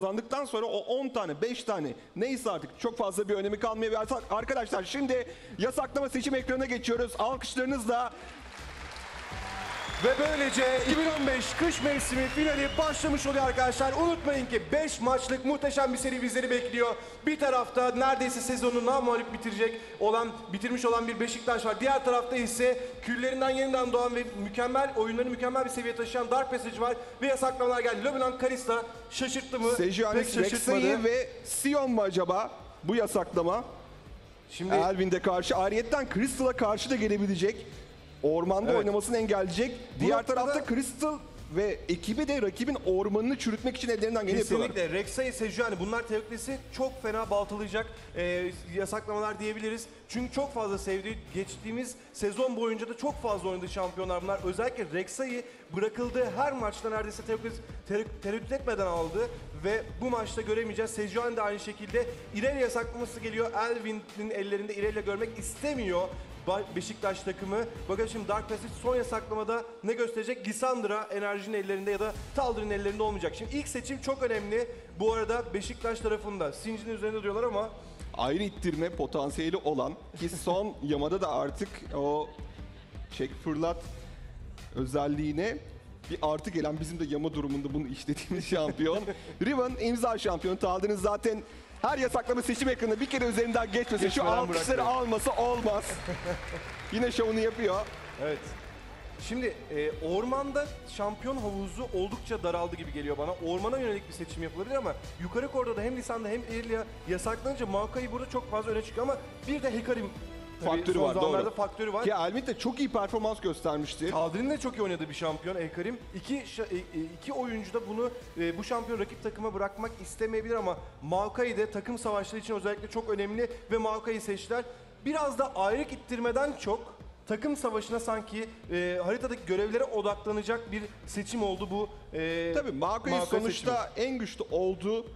kazandıktan sonra o 10 tane 5 tane neyse artık çok fazla bir önemi kalmıyor. Arkadaşlar şimdi yasaklama seçim ekranına geçiyoruz. Alkışlarınızla Ve böylece 2015 kış mevsimi finali başlamış oluyor arkadaşlar. Unutmayın ki 5 maçlık muhteşem bir seri bizleri bekliyor. Bir tarafta neredeyse sezonu namalip bitirecek olan, bitirmiş olan bir Beşiktaş var. Diğer tarafta ise küllerinden yeniden doğan ve mükemmel oyunları mükemmel bir seviyeye taşıyan Dark Passage var. Ve yasaklamalar geldi. Leblanc Kalista şaşırttı mı? Pek şaşırtmadı. Rexa'yı ve Sion mu acaba bu yasaklama? Şimdi Elvin'de karşı. Ariyetten Crystal'a karşı da gelebilecek. Ormanda Evet. oynamasını engelleyecek. Diğer noktada- tarafta Crystal ve ekibi de rakibin ormanını çürütmek için ellerinden geleni yapıyorlar. Kesinlikle. Rek'Sai, Sejuani bunlar teokrisi çok fena baltalayacak e, yasaklamalar diyebiliriz. Çünkü çok fazla sevdiği, geçtiğimiz sezon boyunca da çok fazla oynadığı şampiyonlar bunlar. Özellikle Rek'Sai bırakıldığı her maçta neredeyse teokris ter- tereddüt etmeden aldı ve bu maçta göremeyeceğiz. Sejuani de aynı şekilde İrelia yasaklaması geliyor. Elvin'in ellerinde İrelia görmek istemiyor. Beşiktaş takımı. Bakalım şimdi Dark Passage son yasaklamada ne gösterecek? Lisandra enerjinin ellerinde ya da Taldir'in ellerinde olmayacak. Şimdi ilk seçim çok önemli. Bu arada Beşiktaş tarafında. Sinci'nin üzerinde diyorlar ama ayrı ittirme potansiyeli olan ki son yamada da artık o çek fırlat özelliğine bir artı gelen bizim de yama durumunda bunu işlediğimiz şampiyon. Riven imza şampiyonu. Taldınız zaten her yasaklama seçim ekranında bir kere üzerinden geçmesin. Şu Geçmeden alkışları bırakmayın. alması olmaz. Yine şovunu yapıyor. evet. Şimdi e, ormanda şampiyon havuzu oldukça daraldı gibi geliyor bana. Ormana yönelik bir seçim yapılabilir ama yukarı koridorda hem Lisandra hem Irelia yasaklanınca Maokai burada çok fazla öne çıkıyor ama bir de Hikarim Faktörü var doğru. faktörü var. Ki Elmit de çok iyi performans göstermişti. Taldir'in de çok iyi oynadığı bir şampiyon Ekarim. İki, şa- e, e, iki oyuncu da bunu e, bu şampiyon rakip takıma bırakmak istemeyebilir ama Maokai de takım savaşları için özellikle çok önemli ve Maokai'yi seçtiler. Biraz da ayrık ittirmeden çok takım savaşına sanki e, haritadaki görevlere odaklanacak bir seçim oldu bu. E, Tabii Maokai Maokai sonuçta en güçlü olduğu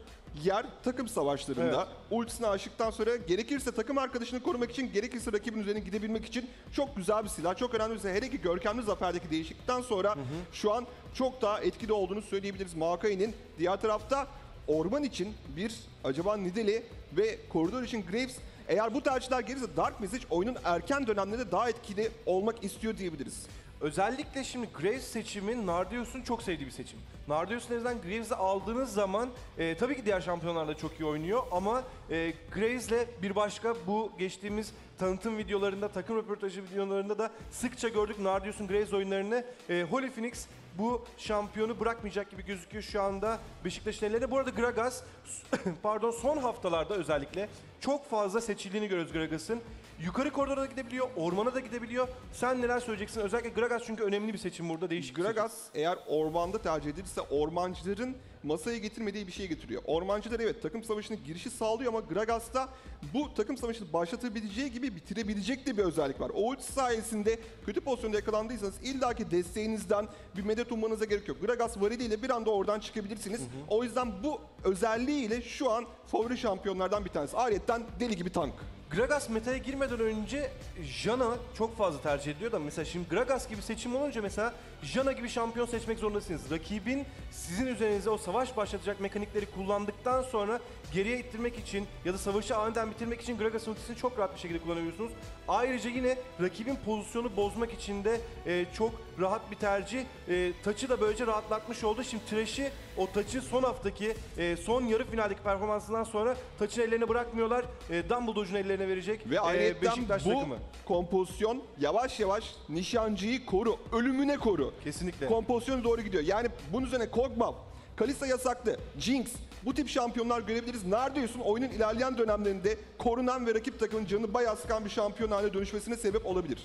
yer takım savaşlarında. Evet. Ultisini aşıktan sonra gerekirse takım arkadaşını korumak için, gerekirse rakibin üzerine gidebilmek için çok güzel bir silah. Çok önemli bir silah. Hele ki görkemli zaferdeki değişiklikten sonra şu an çok daha etkili olduğunu söyleyebiliriz Maokai'nin. Diğer tarafta orman için bir acaba Nidali ve koridor için Graves eğer bu tercihler gelirse Dark Message oyunun erken dönemlerinde daha etkili olmak istiyor diyebiliriz. Özellikle şimdi Graves seçimi Nardius'un çok sevdiği bir seçim. Nardius'un elinden Graves'i aldığınız zaman e, tabii ki diğer şampiyonlarla çok iyi oynuyor ama e, Graves'le bir başka bu geçtiğimiz tanıtım videolarında, takım röportajı videolarında da sıkça gördük Nardius'un Graves oyunlarını. E, Holy Phoenix bu şampiyonu bırakmayacak gibi gözüküyor şu anda Beşiktaş'ın ellerinde. Bu arada Gragas, pardon son haftalarda özellikle çok fazla seçildiğini görüyoruz Gragas'ın. Yukarı koridora da gidebiliyor, ormana da gidebiliyor. Sen neler söyleyeceksin? Özellikle Gragas çünkü önemli bir seçim burada, değişik bir seçim. Gragas eğer ormanda tercih edilirse ormancıların masaya getirmediği bir şey getiriyor. Ormancılar evet takım savaşına girişi sağlıyor ama Gragas'ta bu takım savaşını başlatabileceği gibi bitirebilecek de bir özellik var. O ulti sayesinde kötü pozisyonda yakalandıysanız illaki desteğinizden bir medet ummanıza gerek yok. Gragas variliyle bir anda oradan çıkabilirsiniz. O yüzden bu özelliğiyle şu an favori şampiyonlardan bir tanesi. Ayrıca deli gibi tank. Gragas metaya girmeden önce Jana çok fazla tercih ediliyor da mesela şimdi Gragas gibi seçim olunca mesela Jana gibi şampiyon seçmek zorundasınız. Rakibin sizin üzerinize o savaş başlatacak mekanikleri kullandıktan sonra geriye ittirmek için ya da savaşı aniden bitirmek için Gragas ultisini çok rahat bir şekilde kullanabiliyorsunuz. Ayrıca yine rakibin pozisyonu bozmak için de e, çok rahat bir tercih. E, taçı da böylece rahatlatmış oldu. Şimdi Trash'i o taçı son haftaki e, son yarı finaldeki performansından sonra taçın ellerine bırakmıyorlar. E, Dumbledore'un ellerine verecek Ve e, ayrıca Beşiktaş bu takımı. kompozisyon yavaş yavaş nişancıyı koru, ölümüne koru. Kesinlikle. Kompozisyona doğru gidiyor. Yani bunun üzerine Kog'Maw, Kalista yasaklı, Jinx, bu tip şampiyonlar görebiliriz. Neredeyse oyunun ilerleyen dönemlerinde korunan ve rakip takımın canını bayağı sıkan bir şampiyon haline dönüşmesine sebep olabilir.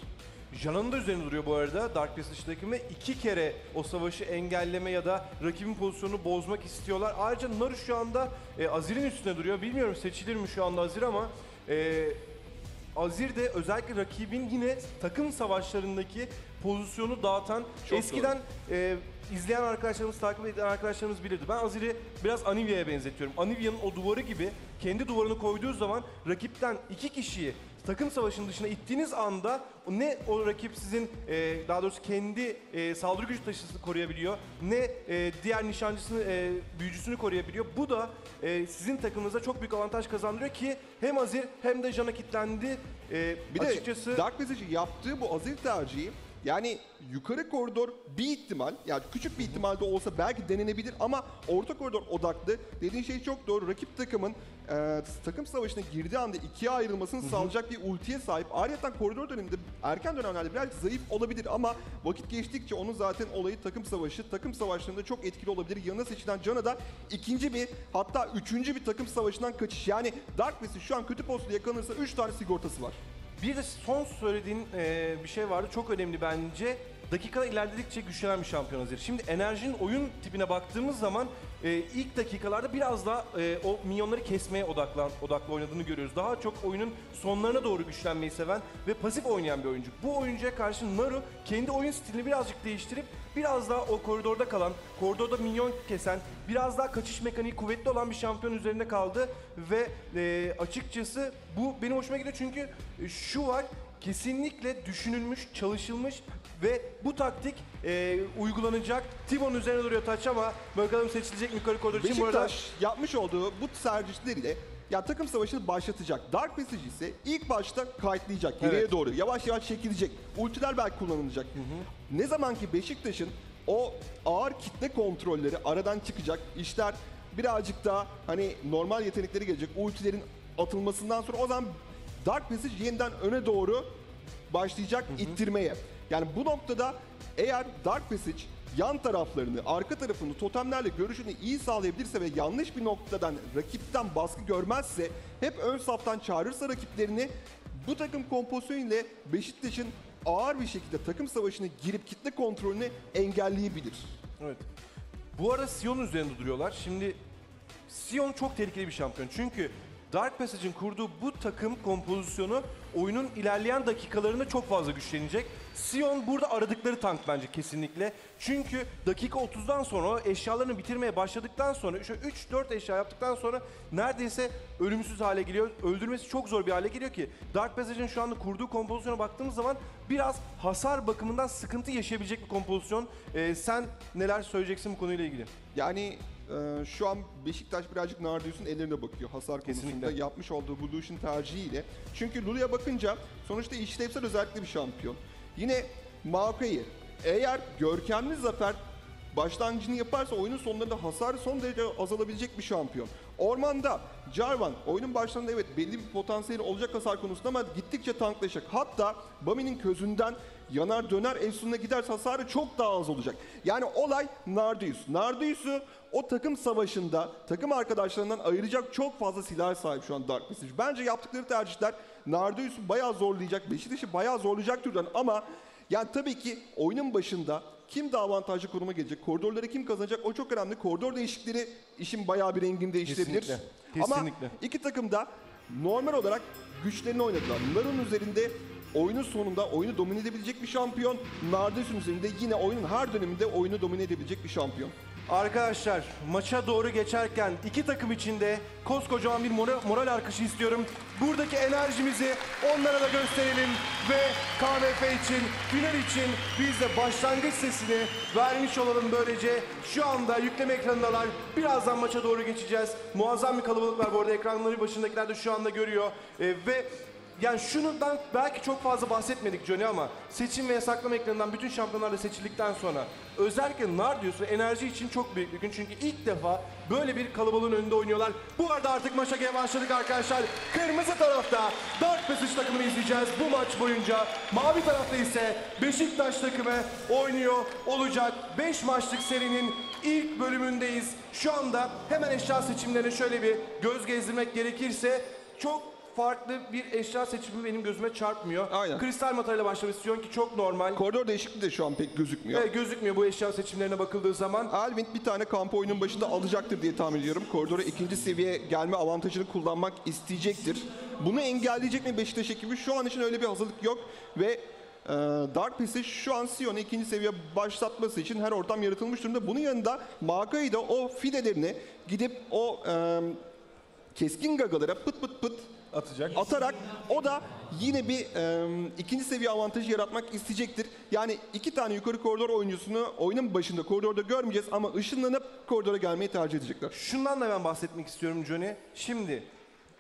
Jana'nın da üzerinde duruyor bu arada Dark Passage takımı. iki kere o savaşı engelleme ya da rakibin pozisyonunu bozmak istiyorlar. Ayrıca Naru şu anda e, Azir'in üstüne duruyor. Bilmiyorum seçilir mi şu anda Azir ama e, Azir de özellikle rakibin yine takım savaşlarındaki pozisyonu dağıtan Çok eskiden e, izleyen arkadaşlarımız, takip eden arkadaşlarımız bilirdi. Ben Azir'i biraz Anivia'ya benzetiyorum. Anivia'nın o duvarı gibi kendi duvarını koyduğu zaman rakipten iki kişiyi takım savaşının dışına ittiğiniz anda ne o rakip sizin e, daha doğrusu kendi e, saldırı gücü taşısını koruyabiliyor ne e, diğer nişancısını e, büyücüsünü koruyabiliyor. Bu da e, sizin takımınıza çok büyük avantaj kazandırıyor ki hem Azir hem de Jana kitlendi. E, Bir de açıkçası Dark Passage'in yaptığı bu azil tercihi yani yukarı koridor bir ihtimal yani küçük bir ihtimalde olsa belki denenebilir ama orta koridor odaklı dediğin şey çok doğru. Rakip takımın e, takım savaşına girdiği anda ikiye ayrılmasını sağlayacak bir ultiye sahip. Ayrıca koridor döneminde erken dönemlerde biraz zayıf olabilir ama vakit geçtikçe onun zaten olayı takım savaşı. Takım savaşlarında çok etkili olabilir. Yanına seçilen Can'a da ikinci bir hatta üçüncü bir takım savaşından kaçış. Yani Dark Passage şu an kötü postada yakalanırsa 3 tane sigortası var. Bir de son söylediğin e, bir şey vardı. Çok önemli bence. Dakika ilerledikçe güçlenen bir şampiyon Azir. Şimdi enerjinin oyun tipine baktığımız zaman e, ilk dakikalarda biraz daha e, o minyonları kesmeye odaklan, odaklı oynadığını görüyoruz. Daha çok oyunun sonlarına doğru güçlenmeyi seven ve pasif oynayan bir oyuncu. Bu oyuncuya karşı Naru kendi oyun stilini birazcık değiştirip biraz daha o koridorda kalan, koridorda minyon kesen, biraz daha kaçış mekaniği kuvvetli olan bir şampiyon üzerinde kaldı ve e, açıkçası bu benim hoşuma gidiyor çünkü şu var kesinlikle düşünülmüş, çalışılmış ve bu taktik e, uygulanacak. Timon üzerine duruyor taç ama bakalım seçilecek mi yukarı koridor için bu arada. Beşiktaş yapmış olduğu bu tercihleriyle ya takım savaşını başlatacak. Dark Passage ise ilk başta kayıtlayacak geriye Evet. doğru. Yavaş yavaş çekilecek. Ultiler belki kullanılacak. Ne zaman ki Beşiktaş'ın o ağır kitle kontrolleri aradan çıkacak. işler birazcık daha hani normal yetenekleri gelecek. Ultilerin atılmasından sonra o zaman Dark Passage yeniden öne doğru başlayacak ittirmeye. Yani bu noktada eğer Dark Passage yan taraflarını, arka tarafını totemlerle görüşünü iyi sağlayabilirse ve yanlış bir noktadan rakipten baskı görmezse hep ön saftan çağırırsa rakiplerini bu takım kompozisyonu ile Beşiktaş'ın ağır bir şekilde takım savaşına girip kitle kontrolünü engelleyebilir. Evet. Bu arada Sion üzerinde duruyorlar. Şimdi Sion çok tehlikeli bir şampiyon. Çünkü Dark Passage'in kurduğu bu takım kompozisyonu oyunun ilerleyen dakikalarında çok fazla güçlenecek. Sion burada aradıkları tank bence kesinlikle. Çünkü dakika 30'dan sonra eşyalarını bitirmeye başladıktan sonra şu 3-4 eşya yaptıktan sonra neredeyse ölümsüz hale geliyor. Öldürmesi çok zor bir hale geliyor ki Dark Passage'in şu anda kurduğu kompozisyona baktığımız zaman biraz hasar bakımından sıkıntı yaşayabilecek bir kompozisyon. Ee, sen neler söyleyeceksin bu konuyla ilgili? Yani e, şu an Beşiktaş birazcık Nardius'un ellerine bakıyor hasar konusunda Kesinlikle. yapmış olduğu bu Lucian tercihiyle. Çünkü Lulu'ya bakınca sonuçta işlevsel özellikle bir şampiyon. Yine Maokai'yi eğer görkemli zafer başlangıcını yaparsa oyunun sonlarında hasarı son derece azalabilecek bir şampiyon. Ormanda Jarvan oyunun başlarında evet belli bir potansiyeli olacak hasar konusunda ama gittikçe tanklaşacak. Hatta Bami'nin közünden yanar döner Efsun'a giderse hasarı çok daha az olacak. Yani olay Nardius. Nardius'u o takım savaşında takım arkadaşlarından ayıracak çok fazla silah sahip şu an Dark Passage. Bence yaptıkları tercihler Nardius'u bayağı zorlayacak, Beşiktaş'ı bayağı zorlayacak türden ama yani tabii ki oyunun başında kim daha avantajlı konuma gelecek, koridorları kim kazanacak o çok önemli. Koridor değişikleri işin bayağı bir rengini değiştirebilir. Kesinlikle, Ama kesinlikle. iki takım da normal olarak güçlerini oynadılar. Narun üzerinde oyunun sonunda oyunu domine edebilecek bir şampiyon. Nardus'un üzerinde yine oyunun her döneminde oyunu domine edebilecek bir şampiyon. Arkadaşlar maça doğru geçerken iki takım içinde koskocaman bir moral, moral arkışı istiyorum. Buradaki enerjimizi onlara da gösterelim ve KVF için, final için biz de başlangıç sesini vermiş olalım böylece. Şu anda yükleme ekranındalar. Birazdan maça doğru geçeceğiz. Muazzam bir kalabalık var bu arada ekranları başındakiler de şu anda görüyor. Ee, ve yani şundan belki çok fazla bahsetmedik Johnny ama seçim ve yasaklama ekranından bütün şampiyonlar da seçildikten sonra özellikle Nardius ve enerji için çok büyük bir gün. Çünkü ilk defa böyle bir kalabalığın önünde oynuyorlar. Bu arada artık maça gel- başladık arkadaşlar. Kırmızı tarafta Dark Passage takımını izleyeceğiz bu maç boyunca. Mavi tarafta ise Beşiktaş takımı oynuyor olacak. 5 maçlık serinin ilk bölümündeyiz. Şu anda hemen eşya seçimlerine şöyle bir göz gezdirmek gerekirse çok farklı bir eşya seçimi benim gözüme çarpmıyor. Aynen. Kristal materyale başlamak istiyorsun ki çok normal. Koridor değişikliği de şu an pek gözükmüyor. Ve gözükmüyor bu eşya seçimlerine bakıldığı zaman. Alvin bir tane kamp oyunun başında alacaktır diye tahmin ediyorum. Koridora ikinci seviye gelme avantajını kullanmak isteyecektir. Bunu engelleyecek mi Beşiktaş ekibi? Şu an için öyle bir hazırlık yok ve e, Dark Passage şu an Sion'u ikinci seviye başlatması için her ortam yaratılmış durumda. Bunun yanında Makai da o fidelerini gidip o e, keskin gagalara pıt pıt pıt Atacak. atarak o da yine bir e, ikinci seviye avantajı yaratmak isteyecektir. Yani iki tane yukarı koridor oyuncusunu oyunun başında koridorda görmeyeceğiz ama ışınlanıp koridora gelmeyi tercih edecekler. Şundan da ben bahsetmek istiyorum Johnny. Şimdi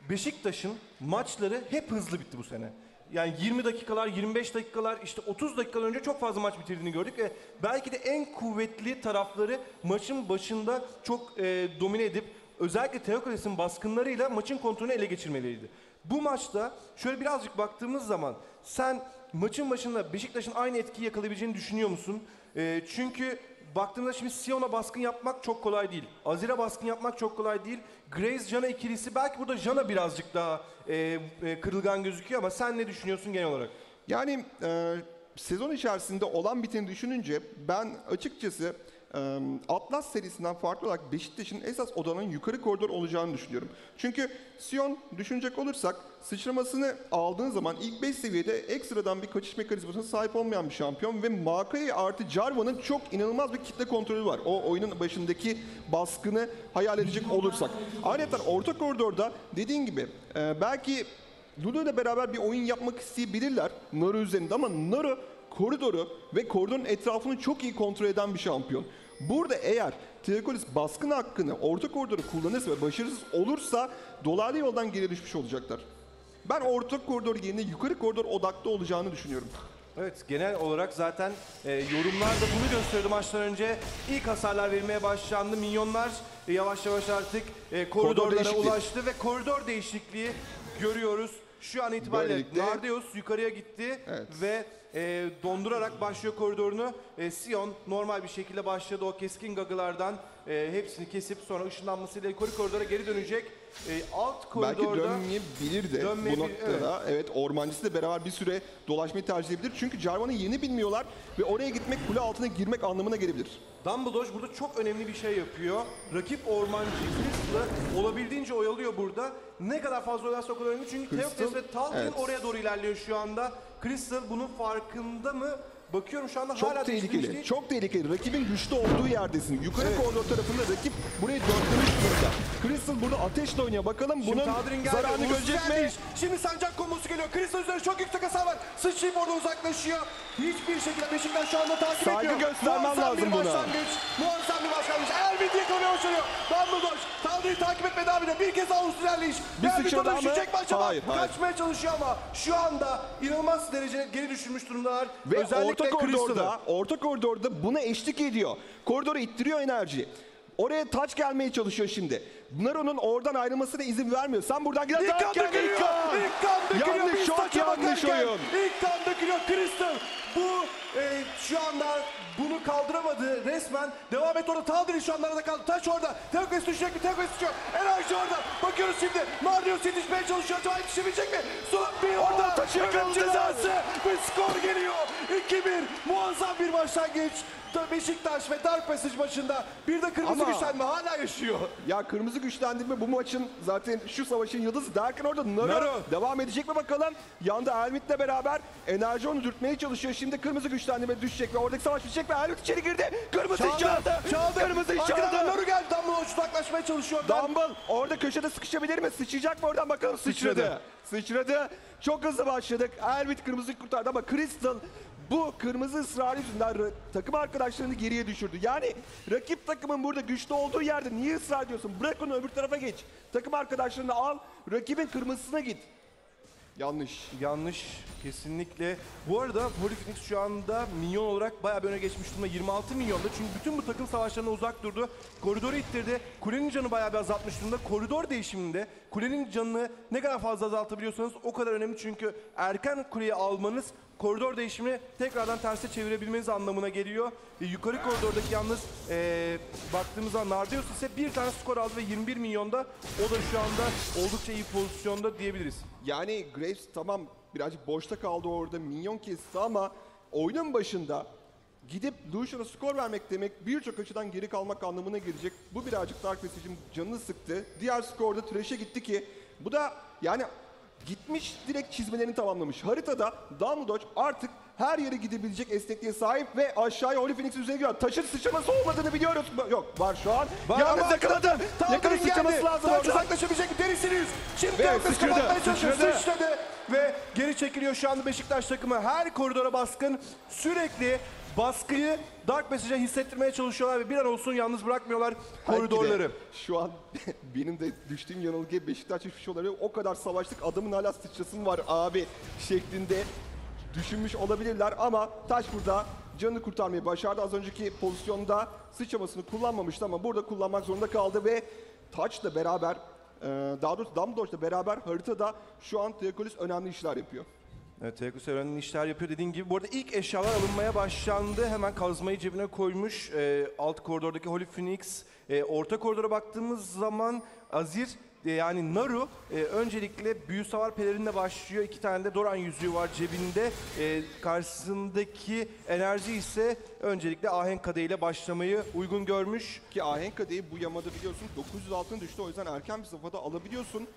Beşiktaş'ın maçları hep hızlı bitti bu sene. Yani 20 dakikalar, 25 dakikalar, işte 30 dakika önce çok fazla maç bitirdiğini gördük ve belki de en kuvvetli tarafları maçın başında çok e, domine edip özellikle Teokales'in baskınlarıyla maçın kontrolünü ele geçirmeliydi. Bu maçta şöyle birazcık baktığımız zaman sen maçın başında Beşiktaş'ın aynı etkiyi yakalayabileceğini düşünüyor musun? E, çünkü baktığımda şimdi Sion'a baskın yapmak çok kolay değil. Azir'e baskın yapmak çok kolay değil. Grace Jana ikilisi belki burada Jana birazcık daha e, e, kırılgan gözüküyor ama sen ne düşünüyorsun genel olarak? Yani e, sezon içerisinde olan biteni düşününce ben açıkçası Atlas serisinden farklı olarak Beşiktaş'ın esas odanın yukarı koridor olacağını düşünüyorum. Çünkü Sion düşünecek olursak sıçramasını aldığın zaman ilk 5 seviyede ekstradan bir kaçış mekanizmasına sahip olmayan bir şampiyon ve Makai artı Jarvan'ın çok inanılmaz bir kitle kontrolü var. O oyunun başındaki baskını hayal edecek olursak. Ayrıca orta koridorda dediğin gibi belki Lulu ile beraber bir oyun yapmak isteyebilirler Naru üzerinde ama Naru koridoru ve koridorun etrafını çok iyi kontrol eden bir şampiyon. Burada eğer Triakolis baskın hakkını orta koridoru kullanırsa ve başarısız olursa dolaylı yoldan geri düşmüş olacaklar. Ben orta koridor yerine yukarı koridor odaklı olacağını düşünüyorum. Evet genel olarak zaten e, yorumlarda bunu gösteriyordu maçtan önce. İlk hasarlar verilmeye başlandı. Minyonlar e, yavaş yavaş artık e, koridorlara değişikliği. ulaştı ve koridor değişikliği görüyoruz. Şu an itibariyle Böylelikle- Nardeus yukarıya gitti Evet. ve e, dondurarak başlıyor koridorunu. E, Sion normal bir şekilde başladı o keskin gagılardan e, hepsini kesip sonra ışınlanmasıyla yukarı koridora geri dönecek. E, alt koridorda... Belki dönmeyebilir de bu noktada. Evet. ormancısı da beraber bir süre dolaşmayı tercih edebilir. Çünkü Jarvan'ı yeni bilmiyorlar ve oraya gitmek kule altına girmek anlamına gelebilir. Dumbledore burada çok önemli bir şey yapıyor. Rakip ormancı Crystal'ı olabildiğince oyalıyor burada. Ne kadar fazla oyalarsa o kadar önemli. Çünkü Crystal, Theocles ve Talcin evet. oraya doğru ilerliyor şu anda. Crystal bunun farkında mı? Bakıyorum şu anda Çok hala tehlikeli. değil. Çok tehlikeli. Rakibin güçlü olduğu yerdesin. Yukarı koridor tarafında rakip burayı dörtlemiş durumda. Crystal burada ateşle oynuyor. Bakalım Şimdi bunun zararını görecek mi? Şimdi sancak kombosu geliyor. Crystal üzerine çok yüksek hasar var. Sıçrayıp orada uzaklaşıyor. Hiçbir şekilde Beşiktaş şu anda takip Saygı ediyor. göstermen Muazzam lazım bir buna. başlangıç. Muazzam bir başlangıç. Elbit yakalamaya başarıyor. Dumbledore Tadrin'i takip etmeye devam ediyor. Bir kez daha ulus ilerleyiş. Bir sıçradı ama- düşecek mi acaba? Hayır, hayır. Kaçmaya çalışıyor ama şu anda inanılmaz derece geri düşürmüş durumdalar. Ve Özellikle orta koridorda, orta koridorda buna eşlik ediyor. Koridoru ittiriyor enerji. Oraya taç gelmeye çalışıyor şimdi. Naru'nun oradan ayrılmasına izin vermiyor. Sen buradan gidersen İlk kan dökülüyor. İlk kan dökülüyor. Yanlış, Biz çok taça yanlış oyun. İlk kan dökülüyor. Crystal bu e, şu anda bunu kaldıramadı resmen. Devam et orada. Taldir'i şu anda arada kaldı. Taş orada. Teokles düşecek mi? Teokles düşüyor. Enerji orada. Bakıyoruz şimdi. Marius yetişmeye çalışıyor. Acaba yetişebilecek mi? Son bir orada. taşı Takım yakaladı. cezası. Ve skor geliyor. 2-1. Muazzam bir başlangıç. Beşiktaş ve Dark Passage maçında bir de kırmızı Ama- güçlenme hala yaşıyor. Ya kırmızı güçlendirme bu maçın zaten şu savaşın yıldızı derken orada Naru, Naru. devam edecek mi bakalım. Yanda Elmit'le beraber enerji onu dürtmeye çalışıyor. Şimdi kırmızı güçlendirme düşecek ve oradaki savaş bitecek ve Elmit içeri girdi. Kırmızı Çaldı, çaldı. Kırmızı Arkadan çaldı. Naru geldi. Dumbledore uzaklaşmaya çalışıyor. Dumble orada köşede sıkışabilir mi? Sıçrayacak mı oradan bakalım sıçradı. Sıçradı. Çok hızlı başladık. Elbit kırmızıyı kurtardı ama Crystal bu kırmızı ısrarı yüzünden takım arkadaşlarını geriye düşürdü. Yani rakip takımın burada güçlü olduğu yerde niye ısrar ediyorsun? Bırak onu öbür tarafa geç. Takım arkadaşlarını al, rakibin kırmızısına git. Yanlış. Yanlış kesinlikle. Bu arada Polyphenix şu anda milyon olarak bayağı bir öne geçmiş durumda. 26 milyonda çünkü bütün bu takım savaşlarına uzak durdu. Koridoru ittirdi. Kulenin canı bayağı bir azaltmış durumda. Koridor değişiminde kulenin canını ne kadar fazla azaltabiliyorsanız o kadar önemli. Çünkü erken kuleyi almanız koridor değişimini tekrardan terse çevirebilmeniz anlamına geliyor. E, yukarı koridordaki yalnız e, baktığımız zaman Nardeus ise bir tane skor aldı ve 21 milyonda. O da şu anda oldukça iyi pozisyonda diyebiliriz. Yani Graves tamam birazcık boşta kaldı orada minyon kesti ama oyunun başında gidip Lucian'a skor vermek demek birçok açıdan geri kalmak anlamına gelecek. Bu birazcık Dark Passage'in canını sıktı. Diğer skorda Thresh'e gitti ki bu da yani gitmiş direkt çizmelerini tamamlamış. Haritada Dumbledore artık her yere gidebilecek esnekliğe sahip ve aşağıya Holy Phoenix'in üzerine gidiyor. Taşın sıçraması olmadığını biliyoruz. Yok var şu an. Var Yalnız yakaladı. Geldi. sıçraması lazım Taç uzaklaşabilecek mi? Derisini yüz. Şimdi Ve sıçradı, sıçradı. Geri çekiliyor şu anda Beşiktaş takımı. Her koridora baskın. Sürekli baskıyı Dark Passage'a hissettirmeye çalışıyorlar ve bir an olsun yalnız bırakmıyorlar Belki koridorları. Şu an benim de düştüğüm yanılgıya Beşiktaş geçmiş olabilir. O kadar savaştık adamın hala sıçrasın var abi şeklinde düşünmüş olabilirler ama Taş burada canını kurtarmayı başardı. Az önceki pozisyonda sıçramasını kullanmamıştı ama burada kullanmak zorunda kaldı ve Taç'la beraber daha doğrusu Dumbledore'la beraber haritada şu an Teokolis önemli işler yapıyor. Evet, Teyakus Evren'in işler yapıyor dediğin gibi. Bu arada ilk eşyalar alınmaya başlandı. Hemen kazmayı cebine koymuş. Ee, alt koridordaki Holy Phoenix. Ee, orta koridora baktığımız zaman Azir e, yani Naru e, öncelikle büyü savar pelerinle başlıyor. İki tane de Doran yüzüğü var cebinde. E, karşısındaki enerji ise öncelikle ahenk kadehiyle başlamayı uygun görmüş. Ki ahenk kadehi bu yamada biliyorsun 900 altın düştü o yüzden erken bir safhada alabiliyorsun.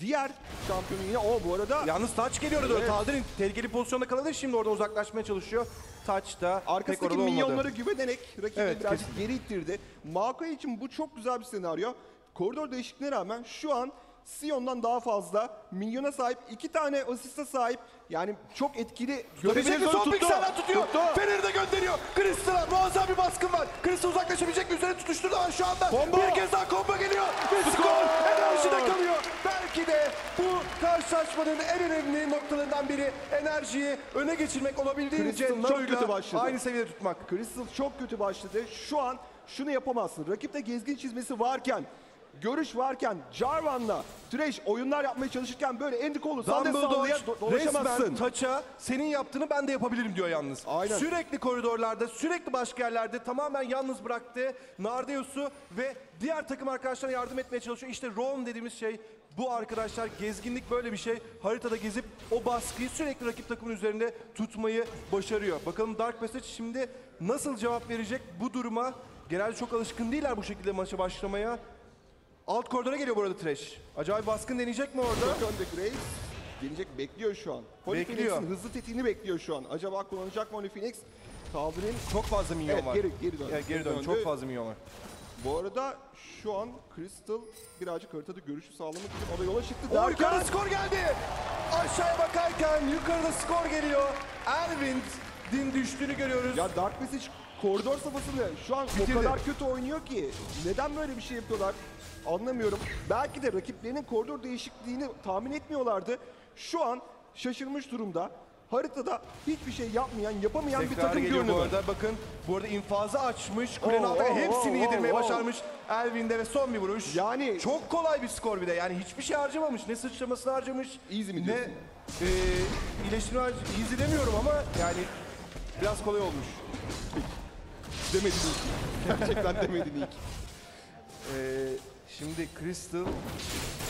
Diğer şampiyonu yine o bu arada Yalnız Taç geliyor orada. Evet. Taldir'in tehlikeli pozisyonda kalabilir. Şimdi oradan uzaklaşmaya çalışıyor. Taç da Arkasındaki orada minyonlara güvenerek rakibi Evet, birazcık geri ittirdi. Maokai için bu çok güzel bir senaryo. Koridor değişikliğine rağmen şu an Sion'dan daha fazla minyona sahip, iki tane asiste sahip. Yani çok etkili. Görebilecek Son tuttu. pikselden tutuyor. Tuttu. Fener'i de gönderiyor. Crystal'a muazzam bir baskın var. Crystal uzaklaşabilecek mi? Üzerine tutuşturdu ama şu anda Combo. bir kez daha combo geliyor. Ve skor enerjide kalıyor. Belki de bu karşılaşmanın en önemli noktalarından biri enerjiyi öne geçirmek olabildiğince çok kötü başladı. aynı seviyede tutmak. Crystal çok kötü başladı. Şu an şunu yapamazsın. Rakipte gezgin çizmesi varken, görüş varken, Jarvan'la Thresh oyunlar yapmaya çalışırken böyle Andy Cole'u sağda Dumbledore sallaya do- dolaşamazsın. resmen taça senin yaptığını ben de yapabilirim diyor yalnız. Aynen. Sürekli koridorlarda, sürekli başka yerlerde tamamen yalnız bıraktı Nardeus'u ve diğer takım arkadaşlarına yardım etmeye çalışıyor. İşte roam dediğimiz şey bu arkadaşlar gezginlik böyle bir şey. Haritada gezip o baskıyı sürekli rakip takımın üzerinde tutmayı başarıyor. Bakalım Dark Passage şimdi nasıl cevap verecek bu duruma? Genelde çok alışkın değiller bu şekilde maça başlamaya. Alt koridora geliyor burada Trash. Acayip baskın deneyecek mi orada? Çok önde Graves. Gelecek bekliyor şu an. Holy Bekliyor. Hızlı tetiğini bekliyor şu an. Acaba kullanacak mı Holy Phoenix? Taldir'in Çok fazla minyon Evet, var. geri- geri dön. Evet, geri dön. Çok fazla minyon var. Bu arada şu an Crystal birazcık haritada görüşü sağlamak için o da yola çıktı derken yukarıda skor geldi. Aşağıya bakarken yukarıda skor geliyor. Elvind din düştüğünü görüyoruz. ya Dark Passage koridor safhasında şu an Bitirdi. o kadar kötü oynuyor ki neden böyle bir şey yapıyorlar anlamıyorum. Belki de rakiplerinin koridor değişikliğini tahmin etmiyorlardı. Şu an şaşırmış durumda. Haritada hiçbir şey yapmayan, yapamayan bir Tekrar takım geliyor bu görünümü. arada. Bakın bu arada infazı açmış. Kulenin Oo, altına oo, hepsini oo, yedirmeye oo. başarmış. Elvin'de ve son bir vuruş. Yani- Çok kolay bir skor bir de. Yani hiçbir şey harcamamış. Ne sıçramasını harcamış. Easy mi Ne diyorsun? e, iyileştirme harc- Easy demiyorum ama yani biraz kolay olmuş. Demedin ilk. Gerçekten demedin ilk. Ee, şimdi Crystal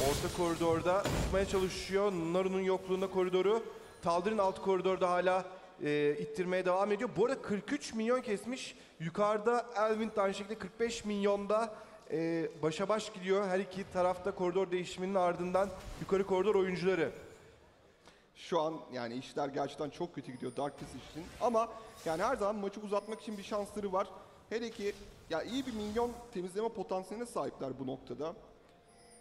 orta koridorda tutmaya çalışıyor. Naru'nun yokluğunda koridoru. Taldir'in alt koridorda hala e, ittirmeye devam ediyor. Bu arada 43 milyon kesmiş. Yukarıda Elvin aynı şekilde 45 milyonda e, başa baş gidiyor. Her iki tarafta koridor değişiminin ardından yukarı koridor oyuncuları. Şu an yani işler gerçekten çok kötü gidiyor Dark Passage için. Ama yani her zaman maçı uzatmak için bir şansları var. Hele ki ya iyi bir minyon temizleme potansiyeline sahipler bu noktada.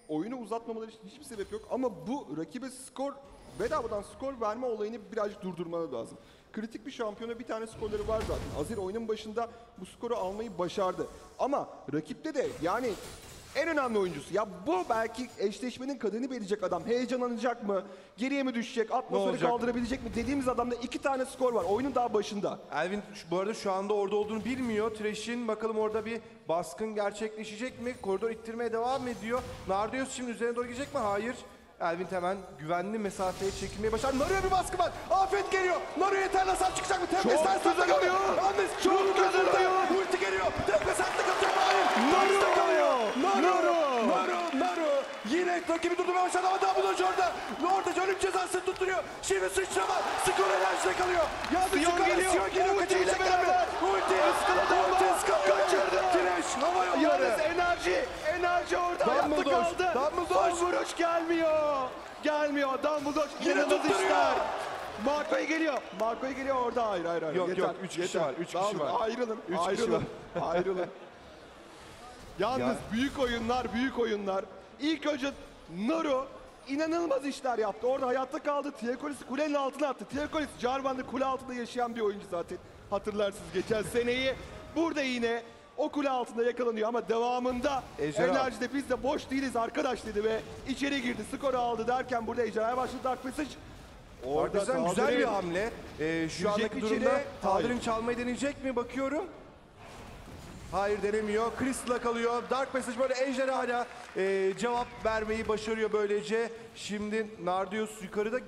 Oyunu uzatmamaları için hiçbir sebep yok ama bu rakibe skor bedavadan skor verme olayını birazcık durdurmaları lazım. Kritik bir şampiyona bir tane skorları var zaten. Azir oyunun başında bu skoru almayı başardı. Ama rakipte de yani en önemli oyuncusu. Ya bu belki eşleşmenin kadını verecek adam. Heyecanlanacak mı? Geriye mi düşecek? Atmosferi olacak? kaldırabilecek mi? Dediğimiz adamda iki tane skor var. Oyunun daha başında. Elvin şu- bu arada şu anda orada olduğunu bilmiyor. Trash'in bakalım orada bir baskın gerçekleşecek mi? Koridor ittirmeye devam ediyor. Nardios şimdi üzerine doğru gidecek mi? Hayır. Elvin hemen güvenli mesafeye çekilmeye başlar. Naru'ya bir baskı var. Afet geliyor. Naru'ya yeterli hasar çıkacak mı? Tempest Çok güzel takla kalıyor. oluyor. Çok güzel oluyor. Ulti geliyor. Tempest ters takla atıyor. Hayır. Naru! Naru. Naru! Naru. Yine rakibi durdurmaya başladı ama daha bulunca orada. Orada ölüm cezasını tutturuyor. Şimdi sıçrama. Skor enerjide kalıyor. Yalnız Sion yukarı geliyor. Sion geliyor. Ultiyle Kaçıracak beraber. Ulti. Iskaladı ama. Ulti ıskaladı. Kaçırdı. Trash. Hava Yalnız yolları. enerji, enerji orada ayakta kaldı. Dumbledore. Son vuruş gelmiyor. Gelmiyor. Dumbledore Yine tutturuyor. Marco'ya geliyor. Marco'ya geliyor orada. Hayır hayır hayır. Yok, Yeter, yok, üç kişi yeter. var, üç kişi Dağılın, var. Ayrılın. Üç kişi ayrılın. ayrılın. Yalnız Ya- büyük oyunlar, büyük oyunlar. İlk önce Naru inanılmaz işler yaptı. Orada hayatta kaldı. Tiakolis'i kulenin altına attı. Tiakolis Jarvan'da kule altında yaşayan bir oyuncu zaten. Hatırlarsınız geçen seneyi. Burada yine o kule altında yakalanıyor ama devamında Ejderha. enerjide biz de boş değiliz arkadaş dedi ve içeri girdi. Skoru aldı derken burada ejderhaya başladı Dark Passage. Orada güzel bir hamle. Ee, şu andaki mi durumda içeri? Taldir'in Hayır. çalmayı deneyecek mi bakıyorum. Hayır denemiyor. Crystal'a kalıyor. Dark Passage böyle ejderhayla e, cevap vermeyi başarıyor böylece. Şimdi Nardius yukarıda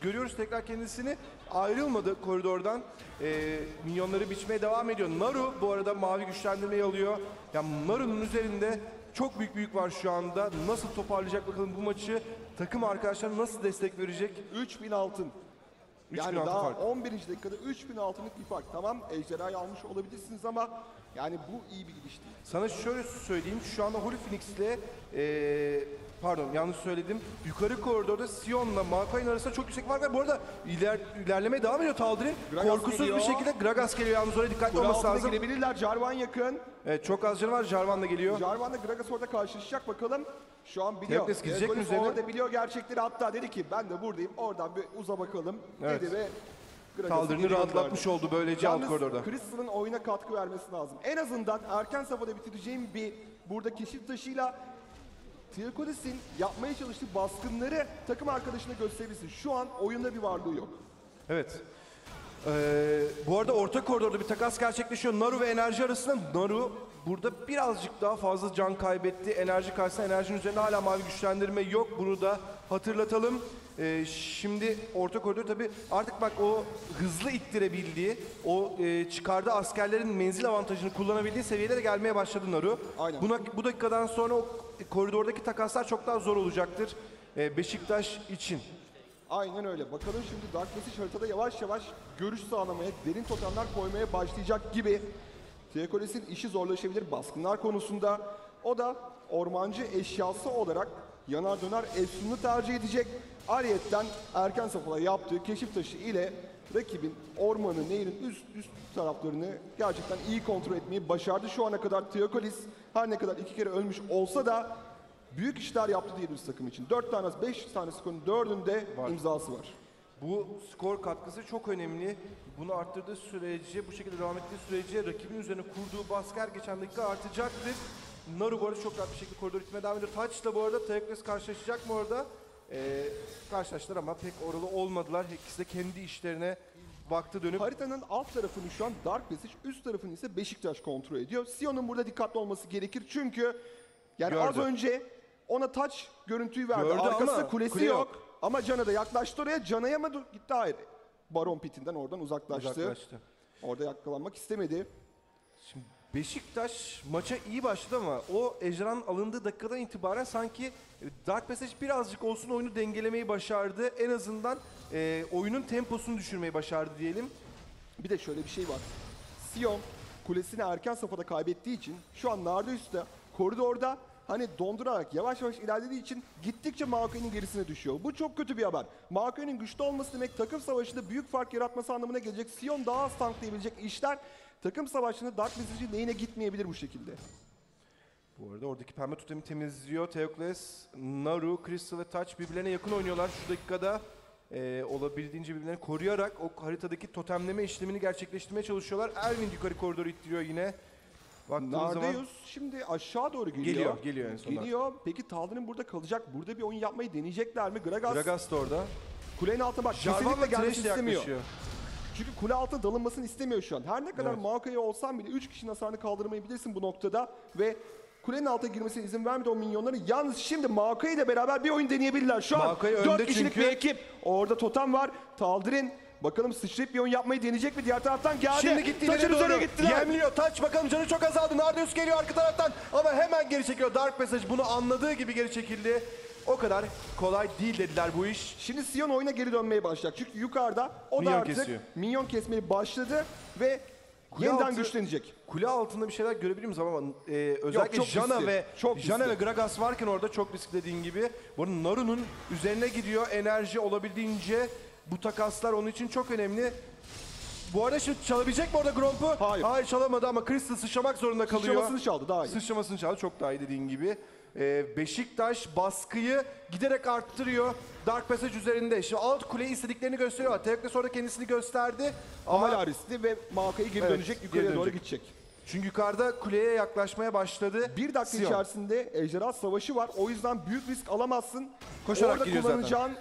görüyoruz tekrar kendisini. Ayrılmadı koridordan. E, minyonları biçmeye devam ediyor. Naru bu arada mavi güçlendirmeyi alıyor. Ya Naru'nun üzerinde çok büyük büyük var şu anda. Nasıl toparlayacak bakalım bu maçı. Takım arkadaşlar nasıl destek verecek? 3000 altın. 3000 yani altın daha fark. 11. dakikada 3000 altınlık bir fark. Tamam ejderhayı almış olabilirsiniz ama yani bu iyi bir gidiş değil. Sana şöyle söyleyeyim. Şu anda Holy Phoenix'le eee pardon yanlış söyledim. Yukarı koridorda Sion'la Maokain arasında çok yüksek fark var. Bu arada iler, ilerlemeye devam ediyor Taldir'in. Gragas Korkusuz geliyor. bir şekilde Gragas geliyor yalnız oraya dikkatli Kule olması altına lazım. girebilirler. Jarvan yakın. Evet çok az canı var. Jarvan da geliyor. Jarvan da Gragas orada karşılaşacak bakalım. Şu an biliyor. Herkes gidecek mi üzerine? Orada biliyor gerçekleri hatta dedi ki ben de buradayım. Oradan bir uza bakalım Evet. dedi ve Geri rahatlatmış oldu böylece alt koridorda. Crystal'ın oyuna katkı vermesi lazım. En azından erken safhada bitireceğim bir burada keşif taşıyla Tiakolis'in yapmaya çalıştığı baskınları takım arkadaşına gösterebilirsin. Şu an oyunda bir varlığı yok. Evet. Ee, bu arada orta koridorda bir takas gerçekleşiyor. Naru ve enerji arasında Naru burada birazcık daha fazla can kaybetti. Enerji karşısında enerjinin üzerinde hala mavi güçlendirme yok. Bunu da hatırlatalım. Ee, şimdi orta koridor tabii artık bak o hızlı ittirebildiği, o e, çıkardığı askerlerin menzil avantajını kullanabildiği seviyelere gelmeye başladı Naru. Aynen. Buna, bu dakikadan sonra o koridordaki takaslar çok daha zor olacaktır e, Beşiktaş için. Aynen öyle. Bakalım şimdi Dark Passage haritada yavaş yavaş görüş sağlamaya, derin totemler koymaya başlayacak gibi. Tiakolis'in işi zorlaşabilir baskınlar konusunda. O da ormancı eşyası olarak yanar döner Efsun'u tercih edecek. Ariyetten erken safhada yaptığı keşif taşı ile rakibin ormanı, nehrin üst üst taraflarını gerçekten iyi kontrol etmeyi başardı. Şu ana kadar Tiakolis her ne kadar iki kere ölmüş olsa da büyük işler yaptı diyebiliriz takım için. 4 tane, 5 tane skorun 4'ünde imzası var. Bu skor katkısı çok önemli. Bunu arttırdığı sürece, bu şekilde devam ettiği sürece rakibin üzerine kurduğu baskı her geçen dakika artacaktır. Naru bu arada çok rahat bir şekilde koridor itmeye devam ediyor. Touch da bu arada Teokles karşılaşacak mı orada? Ee, karşılaştılar ama pek oralı olmadılar. İkisi de kendi işlerine baktı dönüp. Haritanın alt tarafını şu an Dark Passage, üst tarafını ise Beşiktaş kontrol ediyor. Sion'un burada dikkatli olması gerekir çünkü yani Gördü. az önce ona touch görüntüyü verdi. Gördü Arkasında ama kulesi kule yok. yok. Ama Can'a da yaklaştı oraya. Cana'ya mı gitti? Hayır. Baron pitinden oradan uzaklaştı. Uzaklaştı. Orada yakalanmak istemedi. Şimdi Beşiktaş maça iyi başladı ama o ejderhanın alındığı dakikadan itibaren sanki e, Dark Passage birazcık olsun oyunu dengelemeyi başardı. En azından e, oyunun temposunu düşürmeyi başardı diyelim. Bir de şöyle bir şey var. Sion kulesini erken safhada kaybettiği için şu an Nardeus'ta koridorda hani dondurarak yavaş yavaş ilerlediği için gittikçe Maokai'nin gerisine düşüyor. Bu çok kötü bir haber. Maokai'nin güçlü olması demek takım savaşında büyük fark yaratması anlamına gelecek. Sion daha az tanklayabilecek işler takım savaşında Dark Message'in neyine gitmeyebilir bu şekilde. Bu arada oradaki pembe totemi temizliyor. Teokles, Naru, Crystal ve Touch birbirlerine yakın oynuyorlar şu dakikada. E, olabildiğince birbirlerini koruyarak o haritadaki totemleme işlemini gerçekleştirmeye çalışıyorlar. Erwin yukarı koridoru ittiriyor yine. Baktığımız zaman Nardeus şimdi aşağı doğru geliyor. Geliyor, geliyor en sonunda. Geliyor. Peki Taldir'in burada kalacak. Burada bir oyun yapmayı deneyecekler mi? Gragas, Gragas da orada. kulenin altına bak. Jarvan kesinlikle de istemiyor. yaklaşıyor. Çünkü kule altına dalınmasını istemiyor şu an. Her ne kadar Evet. Maokai'ye olsan bile 3 kişinin hasarını kaldırmayabilirsin bu noktada ve kulenin altına girmesine izin vermedi o minyonların. Yalnız şimdi Maokai ile beraber bir oyun deneyebilirler. Şu an Maokai 4 önde kişilik çünkü. bir ekip. Orada totem var. Taldir'in bakalım sıçrayıp bir oyun yapmayı deneyecek mi? Diğer taraftan geldi. Şimdi gitti ileri üzerine gittiler. Yemliyor. Taç bakalım canı çok azaldı. Nardius geliyor arka taraftan ama hemen geri çekiyor. Dark Passage bunu anladığı gibi geri çekildi. O kadar kolay değil dediler bu iş. Şimdi Sion oyuna geri dönmeye başlayacak. Çünkü yukarıda o da Minyon artık kesiyor. minyon kesmeye başladı ve yeniden altı- güçlenecek. Kule altında bir şeyler görebilir miyiz ama e, özellikle çok Jana riskli. ve Çok Jana ve. Gragas varken orada çok riskli dediğin gibi. Bu arada Naru'nun üzerine gidiyor. Enerji olabildiğince Bu takaslar onun için çok önemli. Bu arada şimdi çalabilecek mi orada Gromp'u? Hayır. Hayır çalamadı ama Crystal sıçramak zorunda kalıyor. Sıçramasını çaldı daha iyi. Sıçramasını çaldı çok daha iyi dediğin gibi. Ee, Beşiktaş baskıyı giderek arttırıyor. Dark Passage üzerinde. Şimdi alt kuleyi istediklerini gösteriyorlar. Tevkle sonra kendisini gösterdi. Ama Arisli ve Maokai geri Evet, dönecek, geri yukarıya doğru dönecek. gidecek. çünkü yukarıda kuleye yaklaşmaya başladı. Bir dakika Sion. içerisinde ejderha savaşı var. O yüzden büyük risk alamazsın. Koşarak Orada gidiyor zaten. kullanacağın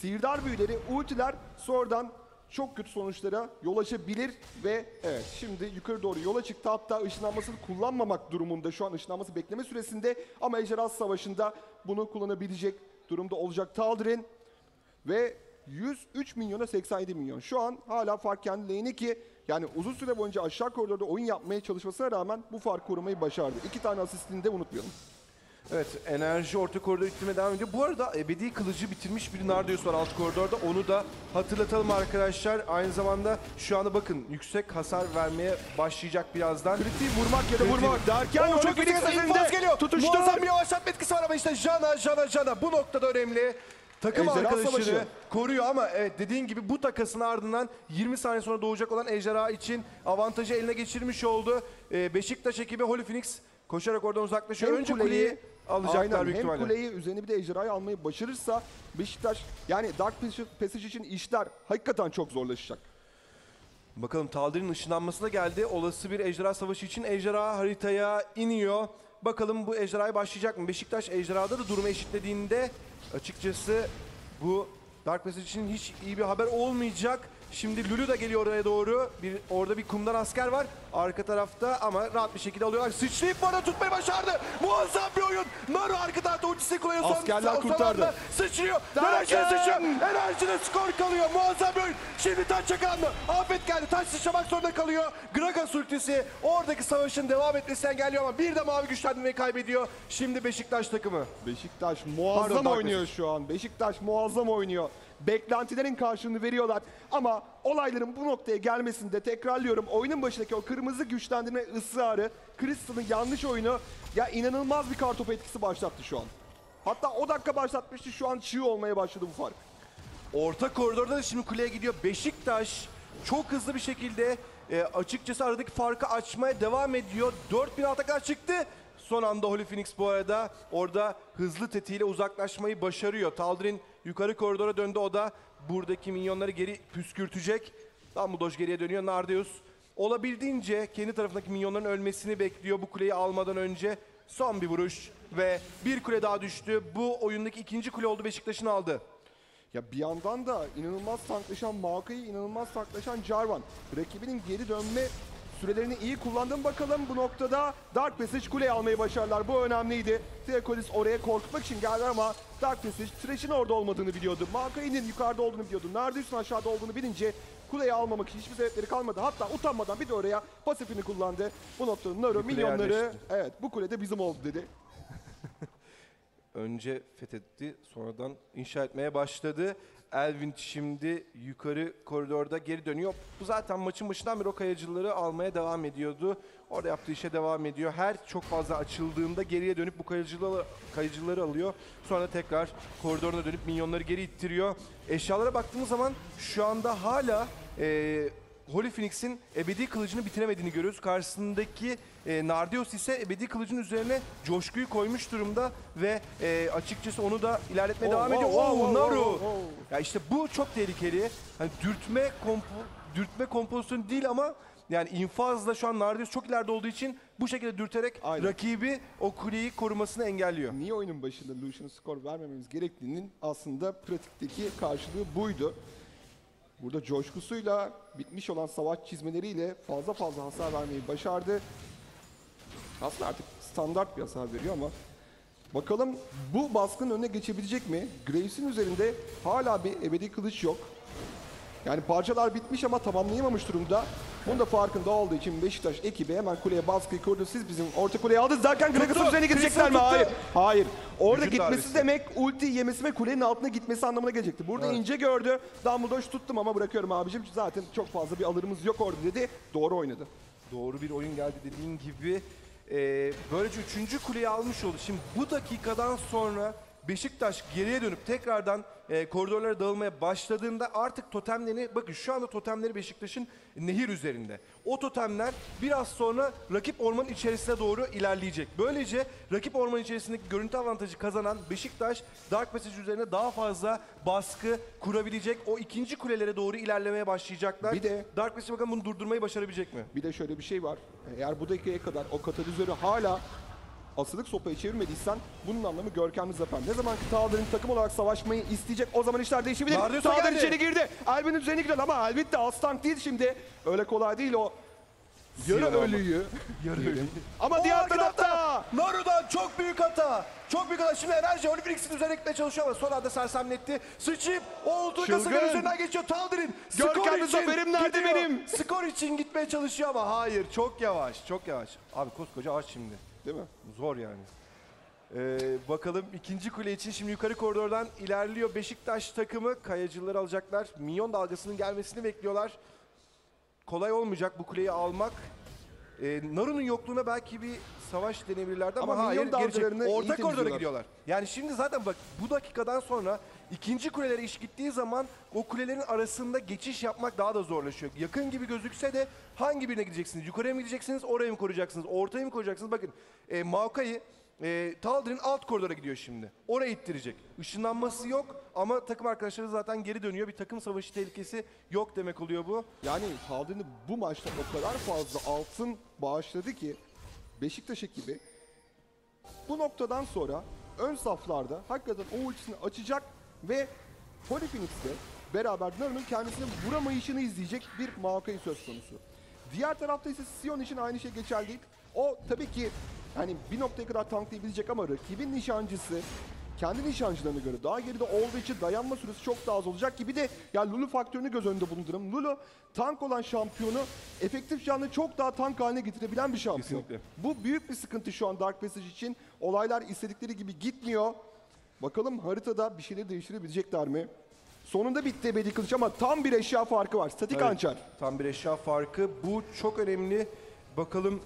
sihirdar büyüleri, ultiler sonradan çok kötü sonuçlara yol açabilir ve evet şimdi yukarı doğru yola çıktı. Hatta ışınlanmasını kullanmamak durumunda şu an ışınlanması bekleme süresinde ama ejderha savaşında bunu kullanabilecek durumda olacak Taldirin ve 103 milyona 87 milyon. Şu an hala fark kendi lehine ki yani uzun süre boyunca aşağı koridorda oyun yapmaya çalışmasına rağmen bu farkı korumayı başardı. İki tane asistini de unutmayalım. Evet enerji orta koridor ittirmeye devam ediyor. Bu arada ebedi kılıcı bitirmiş bir Nardius var alt koridorda. Onu da hatırlatalım arkadaşlar. Aynı zamanda şu anda bakın yüksek hasar vermeye başlayacak birazdan. Kritiği vurmak ya da vurmak derken Oo, çok iyi infaz geliyor. tutuştu. Muazzam bir yavaşlatma etkisi var ama işte Jana, Jana, Jana bu noktada önemli. Takım Ejderha arkadaşını savaşı. koruyor ama evet dediğin gibi bu takasın ardından 20 saniye sonra doğacak olan Ejderha için avantajı eline geçirmiş oldu. Ee, Beşiktaş ekibi Holy Phoenix koşarak oradan uzaklaşıyor. Önce kuleyi, Aynen, büyük hem kuleyi üzerine bir de ejderhayı almayı başarırsa Beşiktaş yani Dark Passage için işler hakikaten çok zorlaşacak. Bakalım Taldir'in ışınlanması da geldi. Olası bir ejderha savaşı için ejderha haritaya iniyor. Bakalım bu ejderhaya başlayacak mı? Beşiktaş ejderhada da durumu eşitlediğinde açıkçası bu Dark Passage için hiç iyi bir haber olmayacak. Şimdi Lulu da geliyor oraya doğru. Bir, orada bir kumdan asker var. Arka tarafta ama rahat bir şekilde alıyorlar. Sıçrayıp bana tutmayı başardı. Muazzam bir oyun. Naru arka tarafta ultisini kullanıyor. Son- Askerler son- kurtardı. sonunda Sıçrıyor. Derken! sıçrıyor. Enerjine skor kalıyor. Muazzam bir oyun. Şimdi taç çakan mı? Afet geldi. Taç sıçramak zorunda kalıyor. Gragas ultisi oradaki savaşın devam etmesini engelliyor ama bir de mavi güçlendirmeyi kaybediyor. Şimdi Beşiktaş takımı. Beşiktaş muazzam Pardon, oynuyor şu an. Beşiktaş muazzam oynuyor. Beklentilerin karşılığını veriyorlar. Ama olayların bu noktaya gelmesinde tekrarlıyorum. Oyunun başındaki o kırmızı güçlendirme ısrarı, Crystal'ın yanlış oyunu ya inanılmaz bir kartopu etkisi başlattı şu an. Hatta o dakika başlatmıştı şu an çığ olmaya başladı bu fark. Orta koridorda da şimdi kuleye gidiyor. Beşiktaş çok hızlı bir şekilde e, açıkçası aradaki farkı açmaya devam ediyor. 4000 alta kadar çıktı. Son anda Holy Phoenix bu arada orada hızlı tetiğiyle uzaklaşmayı başarıyor. Taldir'in yukarı koridora döndü o da buradaki minyonları geri püskürtecek. Dumbledore geriye dönüyor. Nardeus olabildiğince kendi tarafındaki minyonların ölmesini bekliyor bu kuleyi almadan önce. Son bir vuruş ve bir kule daha düştü. Bu oyundaki ikinci kule oldu Beşiktaş'ın aldı. Ya bir yandan da inanılmaz tanklaşan Maokai, inanılmaz tanklaşan Jarvan. Rakibinin geri dönme sürelerini iyi kullandı mı bakalım bu noktada Dark Passage kuleyi almayı başardılar. Bu önemliydi. Theokolis oraya korkutmak için geldi ama Dark Passage Thresh'in orada olmadığını biliyordu. Maokai'nin yukarıda olduğunu biliyordu. Nardius'un aşağıda olduğunu bilince kuleyi almamak için hiçbir sebepleri kalmadı. Hatta utanmadan bir de oraya pasifini kullandı. Bu noktada kule milyonları yerleşti. evet bu kulede bizim oldu dedi. önce fethetti, sonradan inşa etmeye başladı. Elvin şimdi yukarı koridorda geri dönüyor. Bu zaten maçın başından beri o kayacıları almaya devam ediyordu. Orada yaptığı işe devam ediyor. Her çok fazla açıldığında geriye dönüp bu kayıcıları, kayıcıları alıyor. Sonra tekrar koridoruna dönüp minyonları geri ittiriyor. Eşyalara baktığımız zaman şu anda hala e, Holy Phoenix'in ebedi kılıcını bitiremediğini görüyoruz. Karşısındaki e, Nardios ise ebedi kılıcın üzerine coşkuyu koymuş durumda ve e, açıkçası onu da ilerletmeye Oh, devam wow, ediyor. Oo, wow, Naru! wow, wow. Ya işte bu çok tehlikeli. Hani dürtme kompo, dürtme kompozisyonu değil ama yani infazla şu an Nardios çok ileride olduğu için bu şekilde dürterek Aynen. rakibi o kuleyi korumasını engelliyor. niye oyunun başında Lucian'a skor vermememiz gerektiğinin aslında pratikteki karşılığı buydu. Burada coşkusuyla bitmiş olan savaş çizmeleriyle fazla fazla hasar vermeyi başardı. Aslında artık standart bir hasar veriyor ama bakalım bu baskının önüne geçebilecek mi? Graves'in üzerinde hala bir ebedi kılıç yok. Yani parçalar bitmiş ama tamamlayamamış durumda. Bunun da farkında olduğu için Beşiktaş ekibi hemen kuleye baskıyı kurdu. Siz bizim orta kuleyi aldınız derken Gragas'ın üzerine gidecekler mi? Hayır. Hayır. Orada Vücut gitmesi darbesi. demek ulti yemesi ve kulenin altına gitmesi anlamına gelecekti. Burada Evet. ince gördü. Dumbledore tuttum ama bırakıyorum abicim. Zaten çok fazla bir alırımız yok orada dedi. Doğru oynadı. Doğru bir oyun geldi dediğin gibi. Ee, böylece üçüncü kuleyi almış oldu. Şimdi bu dakikadan sonra Beşiktaş geriye dönüp tekrardan e, koridorlara dağılmaya başladığında artık totemlerini bakın şu anda totemleri Beşiktaş'ın nehir üzerinde. O totemler biraz sonra rakip ormanın içerisine doğru ilerleyecek. Böylece rakip ormanın içerisindeki görüntü avantajı kazanan Beşiktaş Dark Passage üzerine daha fazla baskı kurabilecek. O ikinci kulelere doğru ilerlemeye başlayacaklar. Bir de- Dark Passage bakalım bunu durdurmayı başarabilecek mi? Bir de şöyle bir şey var. Eğer bu dakikaya kadar o katalizörü hala asılık sopaya çevirmediysen bunun anlamı görkemli zafer. Ne zaman ki Taldir'in takım olarak savaşmayı isteyecek o zaman işler değişebilir. Geldi. içeri girdi. Elvin'in üzerine gidiyor ama Elvin de az tank değil şimdi. Öyle kolay değil o. Yarı ama. ölüyü. Yarı ölü. Ama O diğer tarafta. Naru'dan çok büyük hata. Çok büyük hata. Şimdi enerji Olifrix'in üzerine gitmeye çalışıyor ama son anda sersemletti. Sıçrayıp o ultra Çılgın. kasırganın üzerinden geçiyor. Taldir'in skor için zaferim nerede gidiyor. benim? Skor için gitmeye çalışıyor ama hayır. Çok yavaş. Çok yavaş. Abi koskoca ağaç şimdi. Değil mi? Zor yani. Ee, bakalım ikinci kule için şimdi yukarı koridordan ilerliyor Beşiktaş takımı. Kayacıları alacaklar. Minyon dalgasının gelmesini bekliyorlar. Kolay olmayacak bu kuleyi almak. Ee, Naru'nun yokluğuna belki bir savaş denebilirlerdi ama, Ama hayır çek- dalgalarını iyi Orta koridora temizliyorlar. gidiyorlar. Yani şimdi zaten bak bu dakikadan sonra ikinci kulelere iş gittiği zaman o kulelerin arasında geçiş yapmak daha da zorlaşıyor. Yakın gibi gözükse de hangi birine gideceksiniz? Yukarıya mı gideceksiniz? Oraya mı koruyacaksınız? Ortaya mı koruyacaksınız? Bakın e, Maokai e, Taldir'in alt koridora gidiyor şimdi. Oraya ittirecek. Işınlanması yok ama takım arkadaşları zaten geri dönüyor. Bir takım savaşı tehlikesi yok demek oluyor bu. Yani Taldir'in bu maçta o kadar fazla altın bağışladı ki Beşiktaş ekibi bu noktadan sonra ön saflarda hakikaten o ultisini açacak ve Holy Phoenix'le beraber Naru'nun kendisini vuramayışını izleyecek bir Maokai söz konusu. Diğer tarafta ise Sion için aynı şey geçerli değil. O tabii ki hani bir noktaya kadar tanklayabilecek ama rakibin nişancısı kendi nişancılarına göre daha geride olduğu için dayanma süresi çok daha az olacak ki bir de ya Lulu faktörünü göz önünde bulunduralım. Lulu tank olan şampiyonu efektif canlı çok daha tank haline getirebilen bir şampiyon. Kesinlikle. Bu büyük bir sıkıntı şu an Dark Passage için. Olaylar istedikleri gibi gitmiyor. Bakalım haritada bir şeyleri değiştirebilecekler mi? Sonunda bitti ebedi kılıç ama tam bir eşya farkı var. Statik Evet, hançer. Tam bir eşya farkı. Bu çok önemli. Bakalım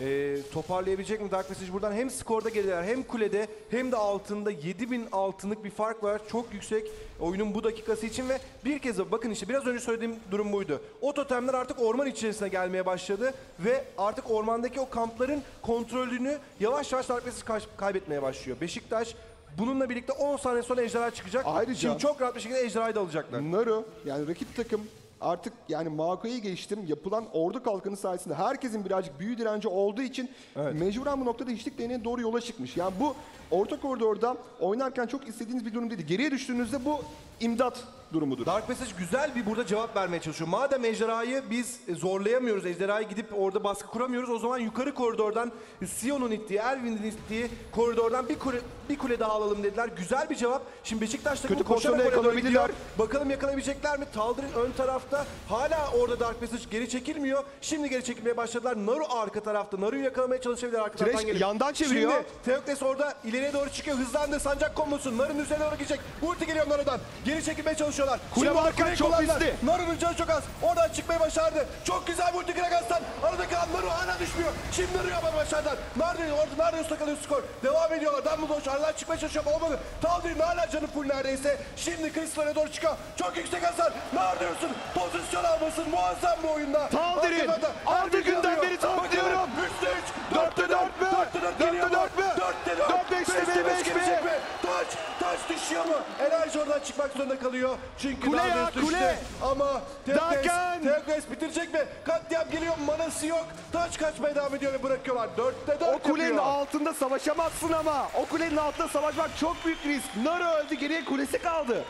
e, toparlayabilecek mi Dark Passage buradan? Hem skorda geriler hem kulede hem de altında 7000 altınlık bir fark var. Çok yüksek oyunun bu dakikası için ve bir kez daha bakın işte biraz önce söylediğim durum buydu. O totemler artık orman içerisine gelmeye başladı ve artık ormandaki o kampların kontrolünü yavaş yavaş Dark Passage kaç- kaybetmeye başlıyor. Beşiktaş bununla birlikte 10 saniye sonra ejderha çıkacak. Ayrıca- Şimdi çok rahat bir şekilde ejderhayı da alacaklar. Naru yani rakip takım artık yani Mako'yu geçtim yapılan ordu kalkanı sayesinde herkesin birazcık büyü direnci olduğu için mecburen bu noktada hiçlik değneğine doğru yola çıkmış. Yani bu orta koridorda oynarken çok istediğiniz bir durum değil. Geriye düştüğünüzde bu imdat durumudur. Dark Passage güzel bir burada cevap vermeye çalışıyor. Madem ejderhayı biz zorlayamıyoruz, ejderhayı gidip orada baskı kuramıyoruz o zaman yukarı koridordan Sion'un ittiği, Elvin'in ittiği koridordan bir kule, bir kule daha alalım dediler. Güzel bir cevap. Şimdi Beşiktaş takımı Kötü koşarak yakalayabilirler. Bakalım yakalayabilecekler mi? Taldir'in ön tarafta hala orada Dark Passage geri çekilmiyor. Şimdi geri çekilmeye başladılar. Naru arka tarafta. Naru'yu yakalamaya çalışabilir arka Thresh taraftan gelip. yandan çeviriyor. Şimdi Theokles orada ileriye doğru çıkıyor. Hızlandı. Sancak kombosu. Naru'nun üzerine doğru gidecek. Ulti geliyor Naru'dan. Geri çekilmeye çalışıyorlar. Varken kuleyi çok riskli. Naru'nun canı çok az. Oradan çıkmayı başardı. Çok güzel bir ulti Gragas'tan. Arada kalan Naru hala düşmüyor. Şimdi Naru'yu yapmayı başardılar. Naru orada Naru'yu takalıyor skor. Devam ediyorlar. Dumbledore aradan çıkmaya çalışıyor olmadı. Taldir'in hala canı full neredeyse. Şimdi Crystal'e doğru çıkıyor. Çok yüksek hasar. Naru diyorsun. Pozisyon almasın. Muazzam bir oyunda. Hakikaten altı günden beri. Bakalım. Üçte üç. Dörtte dört mü? Dörtte dört Dörtte geliyor mu? dört mü? Dörtte dört. Dört beşte Beşte mi? beş Beş mi? gelecek mi? Taç, taç düşüyor mu? Enerji oradan çıkmak zorunda kalıyor. Çünkü Kule ya, Nardes düştü. kule. Ama Teokles, Dakan. Teokles bitirecek mi? Katliam geliyor, manası yok. Taç kaçmaya devam ediyor ve bırakıyorlar. Dörtte dört O kulenin yapıyor. altında savaşamazsın ama. O kulenin altında savaşmak çok büyük risk. Naru öldü geriye kulesi kaldı.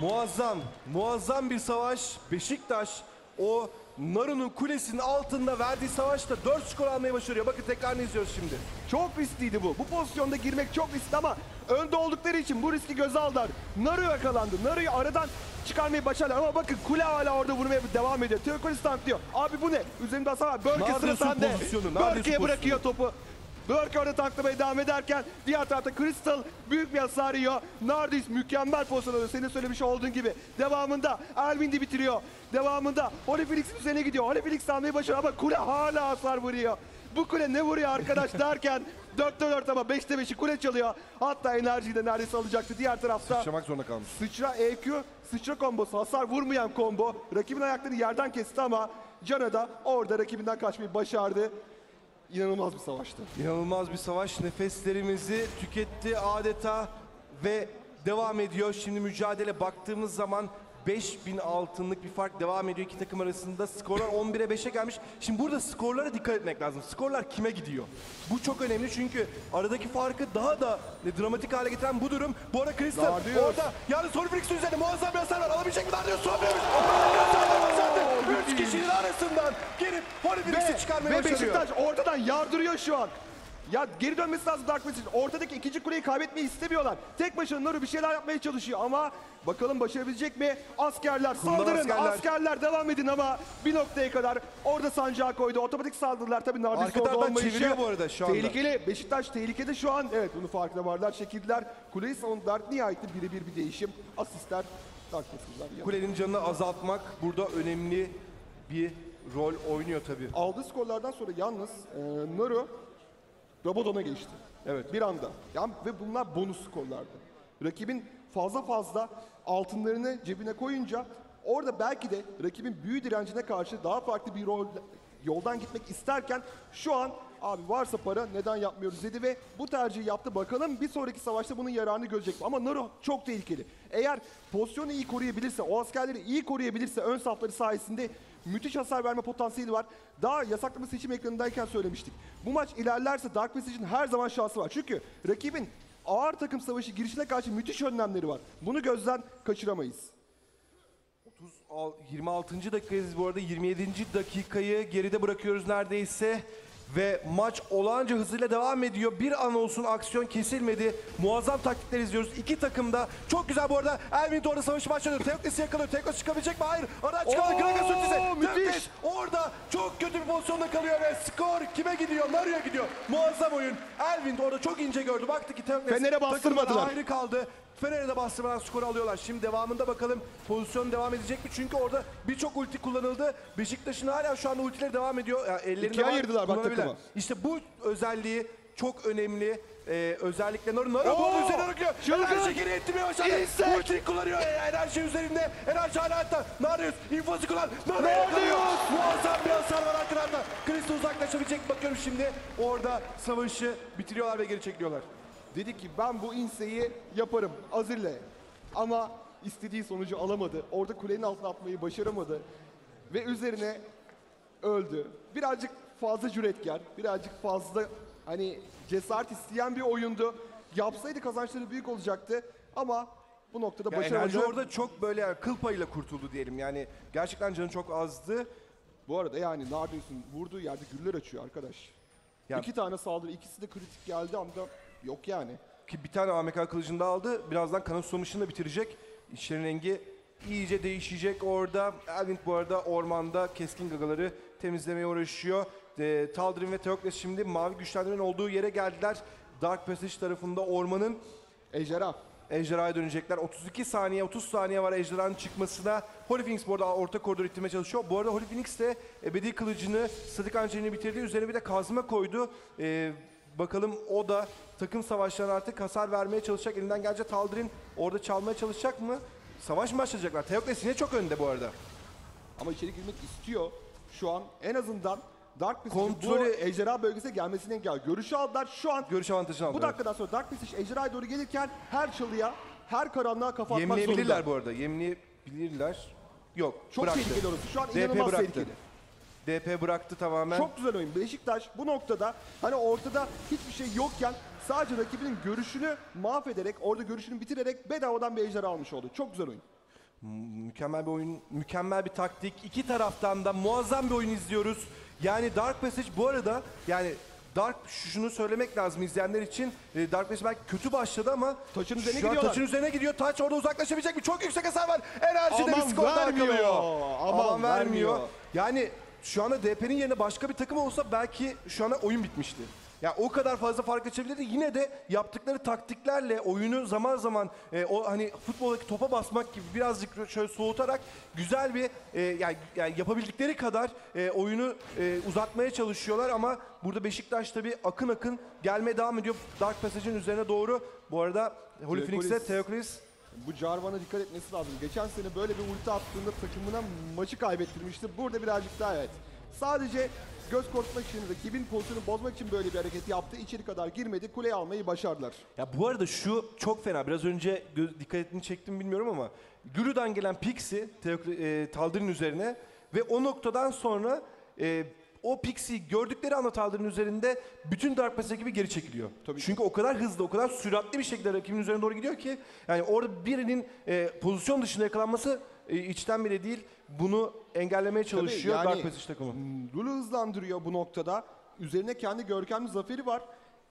Muazzam, muazzam bir savaş. Beşiktaş o Naru'nun kulesinin altında verdiği savaşta 4 skor almayı başarıyor. Bakın tekrarını izliyoruz şimdi. Çok riskliydi bu. Bu pozisyonda girmek çok riskli ama önde oldukları için bu riski göze aldılar. Naru yakalandı. Naru'yu aradan çıkarmayı başardılar ama bakın kule hala orada vurmaya devam ediyor. Teokolis tanklıyor. Abi bu ne? Üzerimde hasar var. Börke sıra sende. Börke'ye bırakıyor topu. Börke orada tanklamaya devam ederken diğer tarafta Crystal büyük bir hasar yiyor. Nardis mükemmel pozisyon alıyor. Senin söylemiş olduğun gibi. Devamında Elvindi bitiriyor. Devamında Holy Felix'in üzerine gidiyor. Holy Felix almayı başarıyor ama kule hala hasar vuruyor. Bu kule ne vuruyor arkadaş derken 4'te 4 ama 5'te 5'i kule çalıyor. Hatta enerjiyi de neredeyse alacaktı. Diğer tarafta Yaşamak zorunda kalmış. sıçra EQ, sıçra kombosu, hasar vurmayan combo. Rakibin ayaklarını yerden kesti ama Can'a da orada rakibinden kaçmayı başardı. İnanılmaz bir savaştı. İnanılmaz bir savaş. Nefeslerimizi tüketti adeta ve devam ediyor. Şimdi mücadele baktığımız zaman 5000 altınlık bir fark devam ediyor iki takım arasında. Skorlar 11'e 5'e gelmiş. Şimdi burada skorlara dikkat etmek lazım. Skorlar kime gidiyor? Bu çok önemli çünkü aradaki farkı daha da dramatik hale getiren bu durum. Bu arada Crystal Dardius. orada yani Solfrix'in üzerinde muazzam bir hasar var. Alabilecek mi bir hasarla Üç kişinin arasından girip Solfrix'i çıkarmaya ve başarıyor. Beşiktaş ortadan yardırıyor şu an. Ya geri dönmesi lazım Dark Passage. Ortadaki ikinci kuleyi kaybetmeyi istemiyorlar. Tek başına Naru bir şeyler yapmaya çalışıyor ama bakalım başarabilecek mi? Askerler saldırın, askerler. askerler. devam edin ama bir noktaya kadar orada sancağı koydu. Otomatik saldırılar tabii Nardis Arka orada olmayışı. çeviriyor bu arada şu anda. Tehlikeli. Beşiktaş tehlikede şu an. Evet bunu farkına varlar. Çekildiler. Kuleyi savundular. Nihayetinde birebir bir değişim. Asistler Dark Passage'lar. Kulenin canını azaltmak burada önemli bir rol oynuyor tabii. Aldığı skorlardan sonra yalnız e, Naru Rabadon'a geçti. Evet. Bir anda. Yani ve bunlar bonus skorlardı. Rakibin fazla fazla altınlarını cebine koyunca orada belki de rakibin büyü direncine karşı daha farklı bir rol yoldan gitmek isterken şu an abi varsa para neden yapmıyoruz dedi ve bu tercihi yaptı. Bakalım bir sonraki savaşta bunun yararını görecek mi? Ama Naru çok tehlikeli. Eğer pozisyonu iyi koruyabilirse, o askerleri iyi koruyabilirse ön safları sayesinde müthiş hasar verme potansiyeli var. Daha yasaklama seçim ekranındayken söylemiştik. Bu maç ilerlerse Dark Passage'in her zaman şansı var. Çünkü rakibin ağır takım savaşı girişine karşı müthiş önlemleri var. Bunu gözden kaçıramayız. 26. dakikayız bu arada 27. dakikayı geride bırakıyoruz neredeyse. Ve maç olağanca hızıyla devam ediyor. Bir an olsun aksiyon kesilmedi. Muazzam taktikler izliyoruz. İki takım da çok güzel bu arada. Elvin de orada savaşı başlıyor. Teoklis'i yakalıyor. Tekos çıkabilecek mi? Hayır. Çıkardı. Oo, Gragas ötesi. müthiş. Teoklis orada çok kötü bir pozisyonda kalıyor ve skor kime gidiyor? Naru'ya gidiyor. Muazzam oyun. Elvin de orada çok ince gördü. Baktı ki Teoklis Fener'e bastırmadılar. ayrı kaldı. Fener'e de bastırmadan skoru alıyorlar. Şimdi devamında bakalım pozisyon devam edecek mi? Çünkü orada birçok ulti kullanıldı. Beşiktaş'ın hala şu anda ultileri devam ediyor. Yani ellerinde İkiye var, ayırdılar bak takımı. İşte bu özelliği çok önemli. Ee, özellikle Naru Naru Oo! bunun üzerine. Çılgın! Enerji geri ettirmeye başladı. İnsek! Ulti kullanıyor. Enerji üzerinde. Enerji hala hatta. Narius infosu kullan. Narius! yakalıyor. Muazzam bir hasar var arka tarafta. Kristo uzaklaşabilecek bakıyorum şimdi. Orada savaşı bitiriyorlar ve geri çekiliyorlar. Dedi ki ben bu inseyi yaparım Azir'le. Ama istediği sonucu alamadı. Orada kulenin altına atmayı başaramadı. Ve üzerine öldü. Birazcık fazla cüretkar, birazcık fazla hani cesaret isteyen bir oyundu. Yapsaydı kazançları büyük olacaktı ama bu noktada Ya başaramadı. enerji orada çok böyle yani kıl payıyla kurtuldu diyelim. Yani gerçekten canı çok azdı. Bu arada yani Nardius'un vurduğu yerde güller açıyor arkadaş. Ya- İki tane saldırı, ikisi de kritik geldi ama yok yani. Ki bir tane AMK kılıcını da aldı. Birazdan kanın susamışını da bitirecek. İşlerin rengi iyice değişecek orada. Elvin bu arada ormanda keskin gagaları temizlemeye uğraşıyor. E, Tal'Darim ve Theokles şimdi mavi güçlendirmenin olduğu yere geldiler. Dark Passage tarafında ormanın Ejderha. Ejderhaya dönecekler. 32 saniye, 30 saniye var ejderhanın çıkmasına. Holy Phoenix bu arada orta koridor ittirmeye çalışıyor. Bu arada Holy Phoenix de ebedi kılıcını, statik hançerini bitirdi. Üzerine bir de kazma koydu. Ee, bakalım o da takım savaşlarına artık hasar vermeye çalışacak. Elinden gelecek Taldirin orada çalmaya çalışacak mı? Savaş mı başlayacaklar? Teokles yine çok önde bu arada. Ama içeri girmek istiyor. Şu an en azından Dark Passage'in bu Kontrolü- ejderha bölgesine gelmesine engel. Görüşü aldılar. Şu an Görüş avantajını bu aldılar. dakikadan sonra Dark Passage ejderhaya doğru gelirken her çalıya, her karanlığa kafa atmak Yemleyebilirler zorunda. bu arada. Yemleyebilirler. Yok. Çok bıraktı. tehlikeli orası. Şu an DP inanılmaz bıraktı. tehlikeli. DP bıraktı tamamen. Çok güzel oyun. Beşiktaş bu noktada hani ortada hiçbir şey yokken sadece rakibinin görüşünü mahvederek, orada görüşünü bitirerek bedavadan bir ejderha almış oldu. Çok güzel oyun. Mükemmel bir oyun, mükemmel bir taktik. İki taraftan da muazzam bir oyun izliyoruz. Yani Dark Passage bu arada yani Dark şunu söylemek lazım izleyenler için. e, Dark Passage belki kötü başladı ama Taçın üzerine gidiyorlar. taçın üzerine gidiyor. Taç orada uzaklaşabilecek mi? Çok yüksek hasar var. Enerji de bir Aman skorda vermiyor. kalıyor. Aman vermiyor. Yani şu anda DP'nin yerine başka bir takım olsa belki şu anda oyun bitmişti. Ya o kadar fazla fark açabilirdi. Yine de yaptıkları taktiklerle oyunu zaman zaman e, o hani futboldaki topa basmak gibi birazcık şöyle soğutarak güzel bir e, yani, yani yapabildikleri kadar e, oyunu e, uzatmaya çalışıyorlar ama burada Beşiktaş tabii akın akın gelmeye devam ediyor Dark Passage'in üzerine doğru. Bu arada Holy Teokolis. Teokris Bu Jarvan'a dikkat etmesi lazım. Geçen sene böyle bir ulti attığında takımına maçı kaybettirmişti. Burada birazcık daha evet. Sadece göz korkutmak için, rakibin pozisyonu bozmak için böyle bir hareket yaptı. İçeri kadar girmedi. Kuleyi almayı başardılar. Ya bu arada şu çok fena. Biraz önce gö- dikkatini çektim bilmiyorum ama Guru'dan gelen Pixie e, Taldir'in üzerine ve o noktadan sonra e, o Pixie'yi gördükleri anda Taldir'in üzerinde bütün Dark Passage gibi geri çekiliyor. Tabii. Çünkü o kadar hızlı, o kadar süratli bir şekilde rakibin üzerine doğru gidiyor ki yani orada birinin e, pozisyon dışında yakalanması e, içten bile değil. Bunu engellemeye çalışıyor yani- Dark Passage takımı. Lulu hızlandırıyor bu noktada. Üzerine kendi görkemli zaferi var.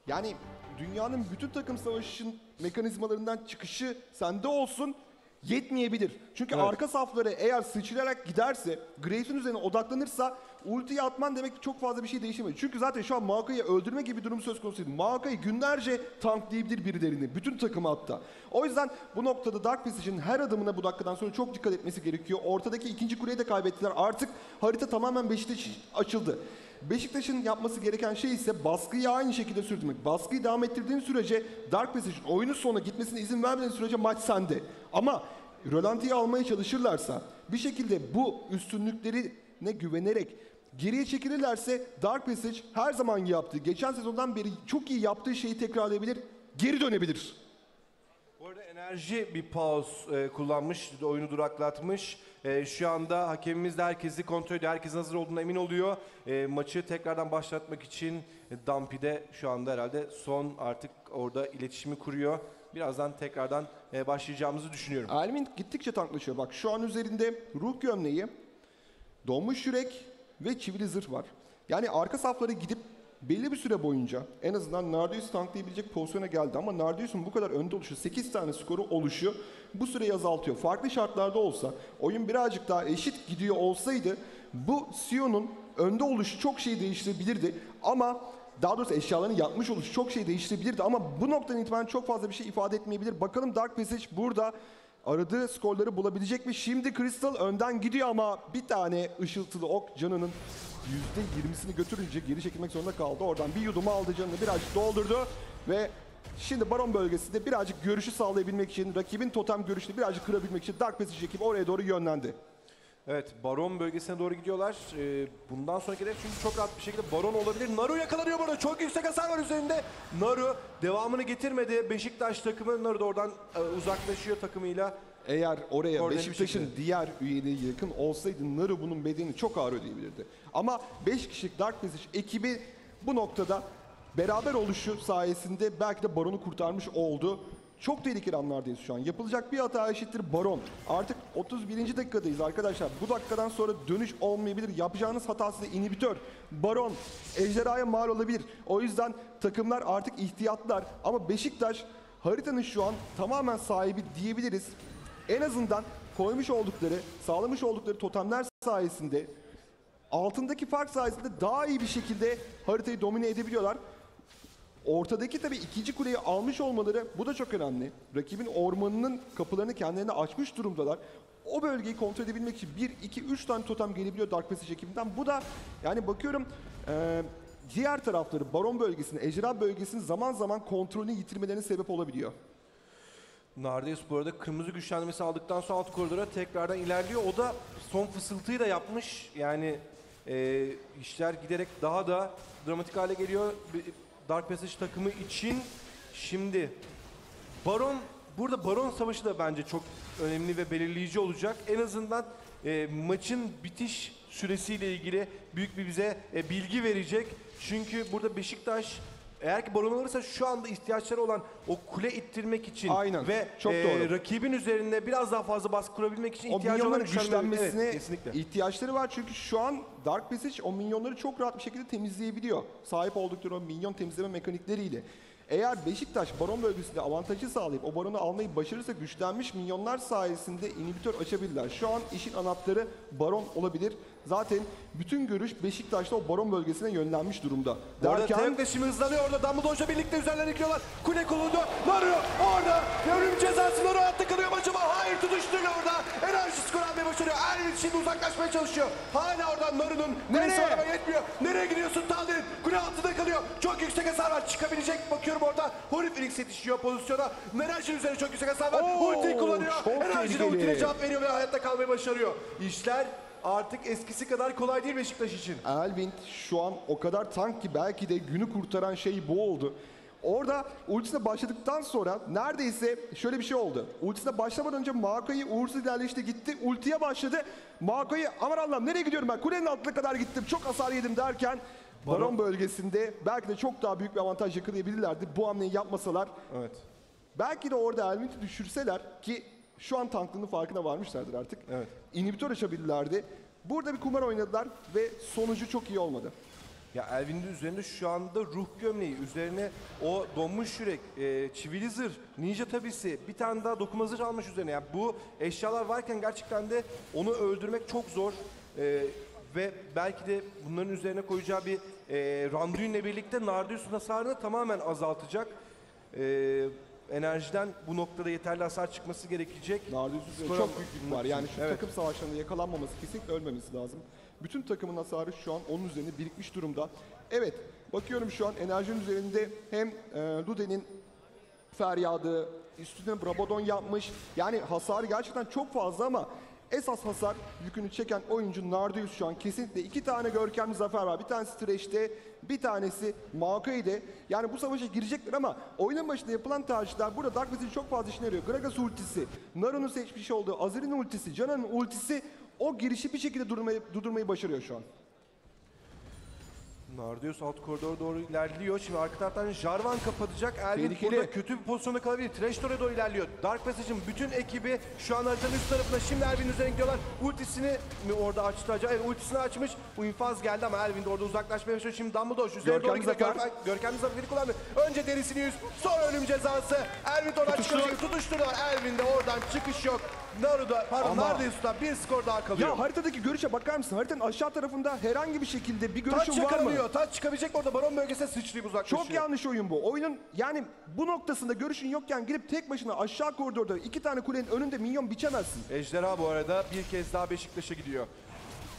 Yani dünyanın bütün takım savaşın mekanizmalarından çıkışı sende olsun yetmeyebilir. Çünkü Evet. arka safları eğer sıçrayarak giderse, Graves'in üzerine odaklanırsa ultiyi atman demek ki çok fazla bir şey değişemez. Çünkü zaten şu an Maokai'yi öldürme gibi bir durum söz konusu değil. Maokai günlerce tanklayabilir birilerini. Bütün takımı hatta. O yüzden bu noktada Dark Passage'in her adımına bu dakikadan sonra çok dikkat etmesi gerekiyor. Ortadaki ikinci kuleyi de kaybettiler. Artık harita tamamen Beşiktaş açıldı. Beşiktaş'ın yapması gereken şey ise baskıyı aynı şekilde sürdürmek. Baskıyı devam ettirdiğin sürece Dark Passage'in oyunun sonuna gitmesine izin vermediğin sürece maç sende. Ama rölantiyi almaya çalışırlarsa bir şekilde bu üstünlüklerine güvenerek geriye çekilirlerse Dark Passage her zaman yaptığı, geçen sezondan beri çok iyi yaptığı şeyi tekrarlayabilir, geri dönebilir. Bu arada enerji bir pause e, kullanmış, oyunu duraklatmış. E, şu anda hakemimiz de herkesi kontrol ediyor, herkesin hazır olduğuna emin oluyor. E, maçı tekrardan başlatmak için e, Dumpy de şu anda herhalde son artık orada iletişimi kuruyor. Birazdan tekrardan e, başlayacağımızı düşünüyorum. Almin gittikçe tanklaşıyor. Bak şu an üzerinde ruh gömleği, donmuş yürek ve çivili zırh var. Yani arka saflara gidip belli bir süre boyunca en azından Nardius tanklayabilecek pozisyona geldi ama Nardius'un bu kadar önde oluşu 8 tane skoru oluşu bu süreyi azaltıyor. Farklı şartlarda olsa oyun birazcık daha eşit gidiyor olsaydı bu Sion'un önde oluşu çok şey değiştirebilirdi ama daha doğrusu eşyalarını yapmış oluşu çok şey değiştirebilirdi ama bu noktadan itibaren çok fazla bir şey ifade etmeyebilir. Bakalım Dark Passage burada aradığı skorları bulabilecek mi? Şimdi Crystal önden gidiyor ama bir tane ışıltılı ok canının %20'sini götürünce geri çekilmek zorunda kaldı. Oradan bir yudumu aldı canını birazcık doldurdu ve şimdi Baron bölgesinde birazcık görüşü sağlayabilmek için, rakibin totem görüşünü birazcık kırabilmek için Dark Passage ekibi oraya doğru yönlendi. Evet, Baron bölgesine doğru gidiyorlar. E, bundan sonraki hedef çünkü çok rahat bir şekilde Baron olabilir. Naru yakalanıyor burada. Çok yüksek hasar var üzerinde. Naru devamını getirmedi. Beşiktaş takımı Naru da oradan e, uzaklaşıyor takımıyla. Eğer oraya Koordineli Beşiktaş'ın şekilde. diğer üyeleri yakın olsaydı Naru bunun bedelini çok ağır ödeyebilirdi. Ama 5 kişilik Dark Passage ekibi bu noktada beraber oluşu sayesinde belki de Baron'u kurtarmış oldu. Çok tehlikeli anlardayız şu an. Yapılacak bir hata eşittir Baron. Artık 31. dakikadayız arkadaşlar. Bu dakikadan sonra dönüş olmayabilir. Yapacağınız hata size inhibitör. Baron, ejderhaya mal olabilir. O yüzden takımlar artık ihtiyatlar. Ama Beşiktaş haritanın şu an tamamen sahibi diyebiliriz en azından koymuş oldukları, sağlamış oldukları totemler sayesinde altındaki fark sayesinde daha iyi bir şekilde haritayı domine edebiliyorlar. Ortadaki tabii ikinci kuleyi almış olmaları bu da çok önemli. Rakibin ormanının kapılarını kendilerine açmış durumdalar. O bölgeyi kontrol edebilmek için 1, 2, 3 tane totem gelebiliyor Dark Passage ekibinden. Bu da yani bakıyorum eee, diğer tarafları Baron bölgesini, Ejderha bölgesini zaman zaman kontrolünü yitirmelerine sebep olabiliyor. Nardius bu arada kırmızı güçlendirmesi aldıktan sonra alt koridora tekrardan ilerliyor. O da son fısıltıyı da yapmış. Yani e, işler giderek daha da dramatik hale geliyor. Dark Passage takımı için şimdi Baron burada Baron savaşı da bence çok önemli ve belirleyici olacak. En azından e, maçın bitiş süresiyle ilgili büyük bir bize e, bilgi verecek. Çünkü burada Beşiktaş eğer ki Baron alırsa şu anda ihtiyaçları olan o kule ittirmek için Aynen, ve çok e, doğru. rakibin üzerinde biraz daha fazla baskı kurabilmek için O ihtiyacı olan minyonların güçlenmesine Evet, kesinlikle. ihtiyaçları var çünkü şu an Dark Passage o minyonları çok rahat bir şekilde temizleyebiliyor. Sahip oldukları o minyon temizleme mekanikleriyle. Eğer Beşiktaş baron bölgesinde avantajı sağlayıp o baronu almayı başarırsa güçlenmiş minyonlar sayesinde inhibitör açabilirler. Şu an işin anahtarı baron olabilir. Zaten bütün görüş Beşiktaş'ta o baron bölgesine yönlenmiş durumda. Bu arada Derken şimdi hızlanıyor orada. Dumbledore'la birlikte üzerlerine gidiyorlar. Kule kuruldu. Naru orada. Ölüm cezası Naru hayatta kalıyor mu acaba? Hayır tutuşturuyor orada. Enerji skor almaya başarıyor. Elvin şimdi uzaklaşmaya çalışıyor. Hala oradan Naru'nun Nereye? araba yetmiyor. Nereye gidiyorsun Taldir'in? Kule altında kalıyor. Çok yüksek hasar var. Çıkabilecek bakıyorum orada. Holy Phoenix yetişiyor pozisyona. Enerji üzerine çok yüksek hasar var. Ultiyi kullanıyor. Enerji de ultiyle cevap veriyor ve hayatta kalmayı başarıyor. İşler artık eskisi kadar kolay değil Beşiktaş için. Elvind şu an o kadar tank ki belki de günü kurtaran şey bu oldu. Orada ultisine başladıktan sonra neredeyse şöyle bir şey oldu. Ultisine başlamadan önce Maokai uğursuz ilerleyişte gitti. Ultiye başladı. Maokai aman Allah'ım nereye gidiyorum ben? Kulenin altına kadar gittim. Çok hasar yedim derken Baron bölgesinde belki de çok daha büyük bir avantaj yakalayabilirlerdi. Bu hamleyi yapmasalar Evet. belki de orada Elvind'i düşürseler ki şu an tanklığının farkına varmışlardır artık. Evet. İnhibitör açabilirlerdi. Burada bir kumar oynadılar ve sonucu çok iyi olmadı. Ya Elvin'in üzerinde şu anda ruh gömleği, üzerine o donmuş yürek, e, çivili zırh, ninja tabisi, bir tane daha dokuma zırh almış üzerine. Yani bu eşyalar varken gerçekten de onu öldürmek çok zor. E, ve belki de bunların üzerine koyacağı bir e, Randuin'le birlikte Nardius'un hasarını tamamen azaltacak. E, enerjiden bu noktada yeterli hasar çıkması gerekecek. Skor çok büyük yük var. Yani şu Evet. takım savaşlarında yakalanmaması, kesinlikle ölmemesi lazım. Bütün takımın hasarı şu an onun üzerine birikmiş durumda. Evet, bakıyorum şu an enerjinin üzerinde hem e, Luden'in feryadı, üstüne Brabadon yapmış. Yani hasarı gerçekten çok fazla ama esas hasar yükünü çeken oyuncu Nardius şu an kesinlikle iki tane görkemli zafer var. Bir tanesi Thresh'te, bir tanesi Maokai'de. Yani bu savaşa girecekler ama oyunun başında yapılan tercihler burada Dark Messiah'in çok fazla işine yarıyor. Gragas ultisi, Naru'nun seçmiş olduğu Azir'in ultisi, Jana'nın ultisi o girişi bir şekilde durdurmayı, durdurmayı başarıyor şu an. Nardius alt koridora doğru ilerliyor. Şimdi arka taraftan Jarvan kapatacak. Elvin Tehlikeli. burada kötü bir pozisyonda kalabilir. Trash doğru doğru ilerliyor. Dark Passage'ın bütün ekibi şu an haritanın üst tarafında. Şimdi Elvin üzerine gidiyorlar. Ultisini mi orada açtı acaba? Evet ultisini açmış. Bu infaz geldi ama Elvin de orada uzaklaşmaya başlıyor. Şimdi Dumbledore şu üzerine doğru Görkemli gidiyor. zafer. Görkem- Görkemli zaferi kullandı. Önce derisini yüz. Sonra ölüm cezası. Elvin de oradan çıkacak. Tutuşturdular. Elvin de oradan çıkış yok. Naru'da pardon Ama- Nardius'ta bir skor daha kalıyor. Ya haritadaki görüşe bakar mısın? Haritanın aşağı tarafında herhangi bir şekilde bir görüşün Taç var mı? Taç çıkabilecek mi orada? Baron bölgesine sıçrayıp uzaklaşıyor. Çok yanlış oyun bu. Oyunun yani bu noktasında görüşün yokken girip tek başına aşağı koridorda iki tane kulenin önünde minyon biçemezsin. Ejderha bu arada bir kez daha Beşiktaş'a gidiyor.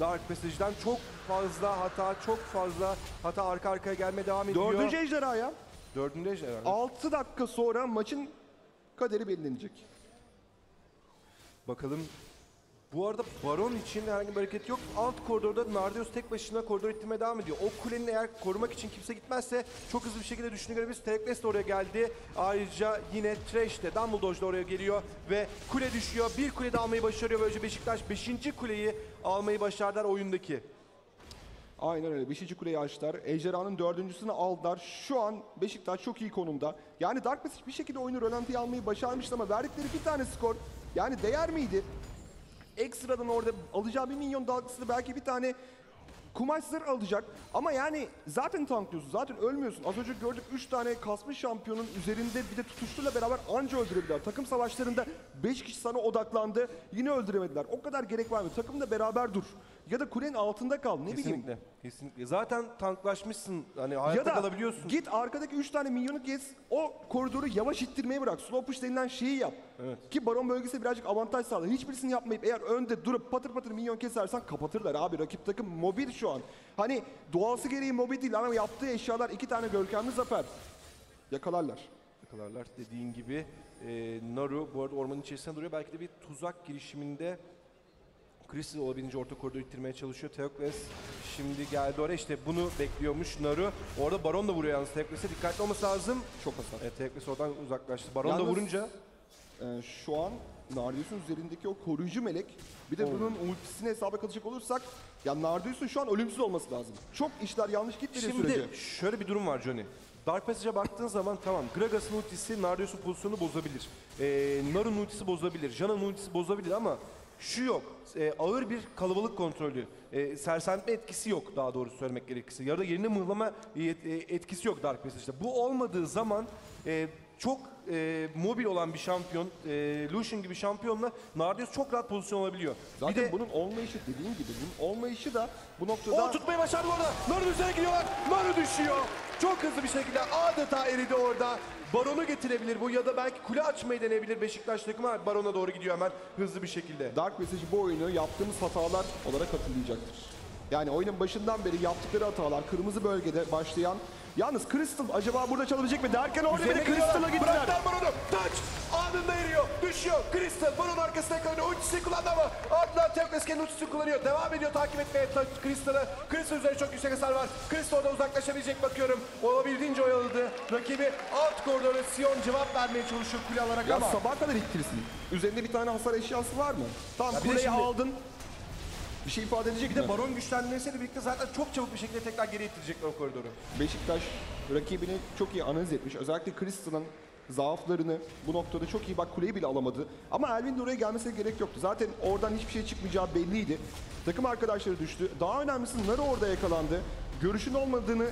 Dark Passage'den çok fazla hata, çok fazla hata arka arkaya gelmeye devam ediyor. Dördüncü ejderha ya. Dördüncü ejderha. 6 dakika sonra maçın kaderi belirlenecek. Bakalım. Bu arada Baron için herhangi bir hareket yok. Alt koridorda Nardius tek başına koridor ittirmeye devam ediyor. O kulenin eğer korumak için kimse gitmezse çok hızlı bir şekilde düşünü görebiliriz. Terekles de oraya geldi. Ayrıca yine Thresh de Dumbledore de oraya geliyor ve kule düşüyor. Bir kule de almayı başarıyor. Böylece Beşiktaş 5. kuleyi almayı başardılar oyundaki. Aynen öyle. Beşinci kuleyi açtılar. Ejderhanın dördüncüsünü aldılar. Şu an Beşiktaş çok iyi konumda. Yani Dark Passage bir şekilde oyunu rölantiye almayı başarmıştı ama verdikleri bir tane skor. Yani değer miydi? Ekstradan orada alacağı bir milyon dalgasını belki bir tane kumaş zırh alacak. Ama yani zaten tanklıyorsun. Zaten ölmüyorsun. Az önce gördük 3 tane kasmış şampiyonun üzerinde bir de tutuşturla beraber anca öldürebilirler. Takım savaşlarında 5 kişi sana odaklandı. Yine öldüremediler. O kadar gerek var mı? Takımda beraber dur. Ya da kulenin altında kal. Ne bileyim. Kesinlikle. Kesinlikle. Zaten tanklaşmışsın. Hani hayatta Ya da kalabiliyorsun. git arkadaki 3 tane minyonu gez. O koridoru yavaş ittirmeyi bırak. Slow push denilen şeyi yap. Evet. Ki baron bölgesi birazcık avantaj sağlar. Hiçbirisini yapmayıp eğer önde durup patır patır minyon kesersen kapatırlar abi. Rakip takım mobil şu an. Hani doğası gereği mobil değil ama yaptığı eşyalar iki tane görkemli zafer. Yakalarlar. Yakalarlar dediğin gibi. E, Naru bu arada ormanın içerisinde duruyor. Belki de bir tuzak girişiminde Chris olabildiğince orta koridoru ittirmeye çalışıyor. Teokles şimdi geldi oraya. işte bunu bekliyormuş Naru. Orada Baron da vuruyor yalnız Teokles'e. Dikkatli olması lazım. Çok hasar. Evet, Teokles oradan uzaklaştı. Baron da Yalnız- vurunca Ee, şu an Nardius'un üzerindeki o koruyucu melek bir de bunun ultisini hesaba katacak olursak ya Nardius'un şu an ölümsüz olması lazım. Çok işler yanlış gitmediği Şimdi sürece. şöyle bir durum var Johnny. Dark Passage'a baktığın zaman tamam Gragas'ın ultisi Nardius'un pozisyonunu bozabilir. Ee, Naru'nun ultisi bozabilir. Jana'nın ultisi bozabilir ama şu yok. e, ağır bir kalabalık kontrolü, e, sersemletme etkisi yok daha doğrusu söylemek gerekirse. Ya da yerine mıhlama yet- e, etkisi yok Dark Passage'da. Bu olmadığı zaman e, çok e, mobil olan bir şampiyon, e, Lucian gibi şampiyonla Nardius çok rahat pozisyon alabiliyor. Zaten bir de bunun olmayışı dediğin gibi bunun olmayışı da bu noktada o tutmayı başardı orada. Üzerine gidiyorlar. Naru düşüyor. Çok hızlı bir şekilde adeta eridi orada. Baron'u getirebilir bu ya da belki kule açmayı deneyebilir Beşiktaş takımı. Baron'a doğru gidiyor hemen hızlı bir şekilde. Dark Passage bu oyunu yaptığımız hatalar olarak hatırlayacaktır. Yani oyunun başından beri yaptıkları hatalar kırmızı bölgede başlayan Yalnız Crystal acaba burada çalabilecek mi derken orada Üzerine bile Crystal'a gittiler. Bıraktılar Baron'u. Touch. Anında eriyor. Düşüyor. Crystal Baron arkasına kalıyor. Ultisini kullandı ama ardından Teokles kendi ultisini kullanıyor. Devam ediyor takip etmeye Touch Crystal'ı. Crystal üzerine çok yüksek hasar var. Crystal oradan uzaklaşabilecek bakıyorum. Olabildiğince oyaladı. Rakibi alt koridora Sion cevap vermeye çalışıyor kule alarak Ya ama. sabah kadar ittirsin. Üzerinde bir tane hasar eşyası var mı? Ya bir de kuleyi şimdi- aldın. Bir şey ifade edecek Bir de? Baron güçlenmesiyle birlikte zaten çok çabuk bir şekilde tekrar geri ittirecekler o koridoru. Beşiktaş rakibini çok iyi analiz etmiş. Özellikle Crystal'ın zaaflarını bu noktada çok iyi bak kuleyi bile alamadı. Ama Elvin de oraya gelmesine gerek yoktu. Zaten oradan hiçbir şey çıkmayacağı belliydi. Takım arkadaşları düştü. Daha önemlisi Naro orada yakalandı. Görüşün olmadığını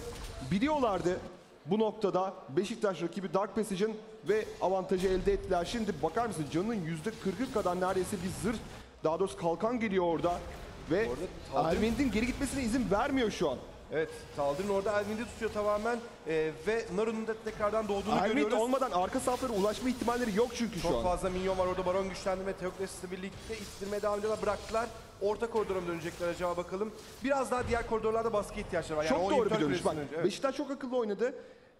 biliyorlardı. Bu noktada Beşiktaş rakibi Dark Passage'ın ve avantajı elde ettiler. Şimdi bakar mısın canının %40'ı kadar neredeyse bir zırh daha doğrusu kalkan geliyor orada. Ve Elvin'in geri gitmesine izin vermiyor şu an. Evet, Taldir'in orada Elvin'i tutuyor tamamen e, ve Naru'nun da tekrardan doğduğunu Elvin görüyoruz. olmadan arka saflara ulaşma ihtimalleri yok çünkü şu Çok an. fazla minyon var orada Baron güçlendirme, Teokles'le birlikte ittirmeye devam ediyorlar. Bıraktılar. Orta koridora mı dönecekler acaba bakalım. Biraz daha diğer koridorlarda baskı ihtiyaçları var. Yani çok doğru bir dönüş. Bak, önce, evet. Beşiktaş çok akıllı oynadı.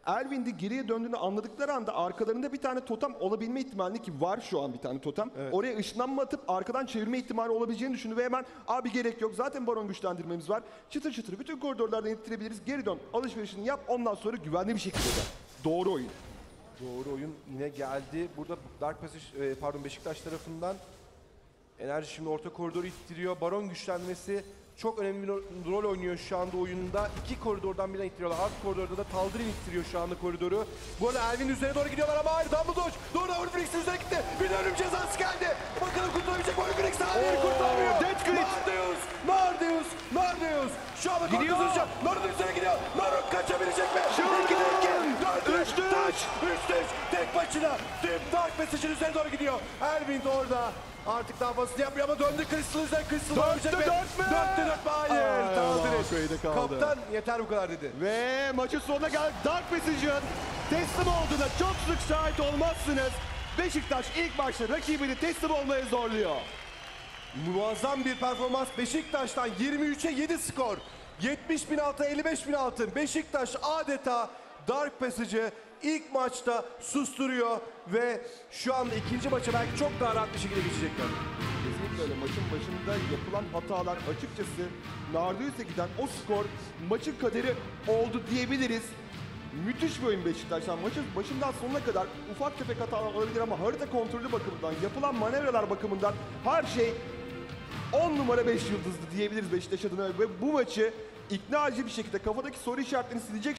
Elvin de geriye döndüğünü anladıkları anda arkalarında bir tane totem olabilme ihtimali ki var şu an bir tane totem. Oraya ışınlanma atıp arkadan çevirme ihtimali olabileceğini düşündü ve hemen abi gerek yok zaten baron güçlendirmemiz var. Çıtır çıtır bütün koridorlardan ittirebiliriz. Geri dön alışverişini yap ondan sonra güvenli bir şekilde dön. Doğru oyun. Doğru oyun yine geldi. Burada Dark Passage, e, pardon Beşiktaş tarafından Enerji şimdi orta koridoru ittiriyor. Baron güçlenmesi çok önemli bir ro- rol oynuyor şu anda oyunda. İki koridordan birine ittiriyorlar. Alt koridorda da Taldirin ittiriyor şu anda koridoru. Bu arada Elvin üzerine doğru gidiyorlar ama hayır Dumbledore doğru Ulfrix'in üzerine gitti. Bir de ölüm cezası geldi. Bakalım kurtulabilecek mi Ulfrix? Hayır Oo, kurtulamıyor. Death Grid. Nardeus, Nardeus, Nardeus. Şu anda Gidiyor. Narun üzerine gidiyor. Narun kaçabilecek mi? Çılgın. İki iki. Dört üç. Üç. Üçte üç. Tek başına. Tüm Dark Passage'in üzerine doğru gidiyor. Elvin orada. Artık daha fazla yapmıyor ama döndü Crystal üzerine. Crystal Dörtte olabilecek mi? dört mü? Dörtte dört mü? Hayır. Kaldı. Kaptan yeter bu kadar dedi. Ve maçın sonuna geldik. Dark Passage'ın teslim olduğuna çok sık şahit olmazsınız. Beşiktaş ilk maçta rakibini teslim olmaya zorluyor. Muazzam bir performans Beşiktaş'tan 23'e 7 skor. 70 bin altın 55 bin altın. Beşiktaş adeta Dark Passage'ı ilk maçta susturuyor ve şu anda ikinci maça belki çok daha rahat bir şekilde geçecekler. Kesinlikle öyle. Maçın başında yapılan hatalar açıkçası Nardius'e giden o skor maçın kaderi oldu diyebiliriz. Müthiş bir oyun Beşiktaş'tan. Maçın başından sonuna kadar ufak tefek hatalar olabilir ama harita kontrolü bakımından, yapılan manevralar bakımından her şey 10 numara 5 yıldızlı diyebiliriz Beşiktaş adına ve bu maçı ikna edici bir şekilde kafadaki soru işaretlerini silecek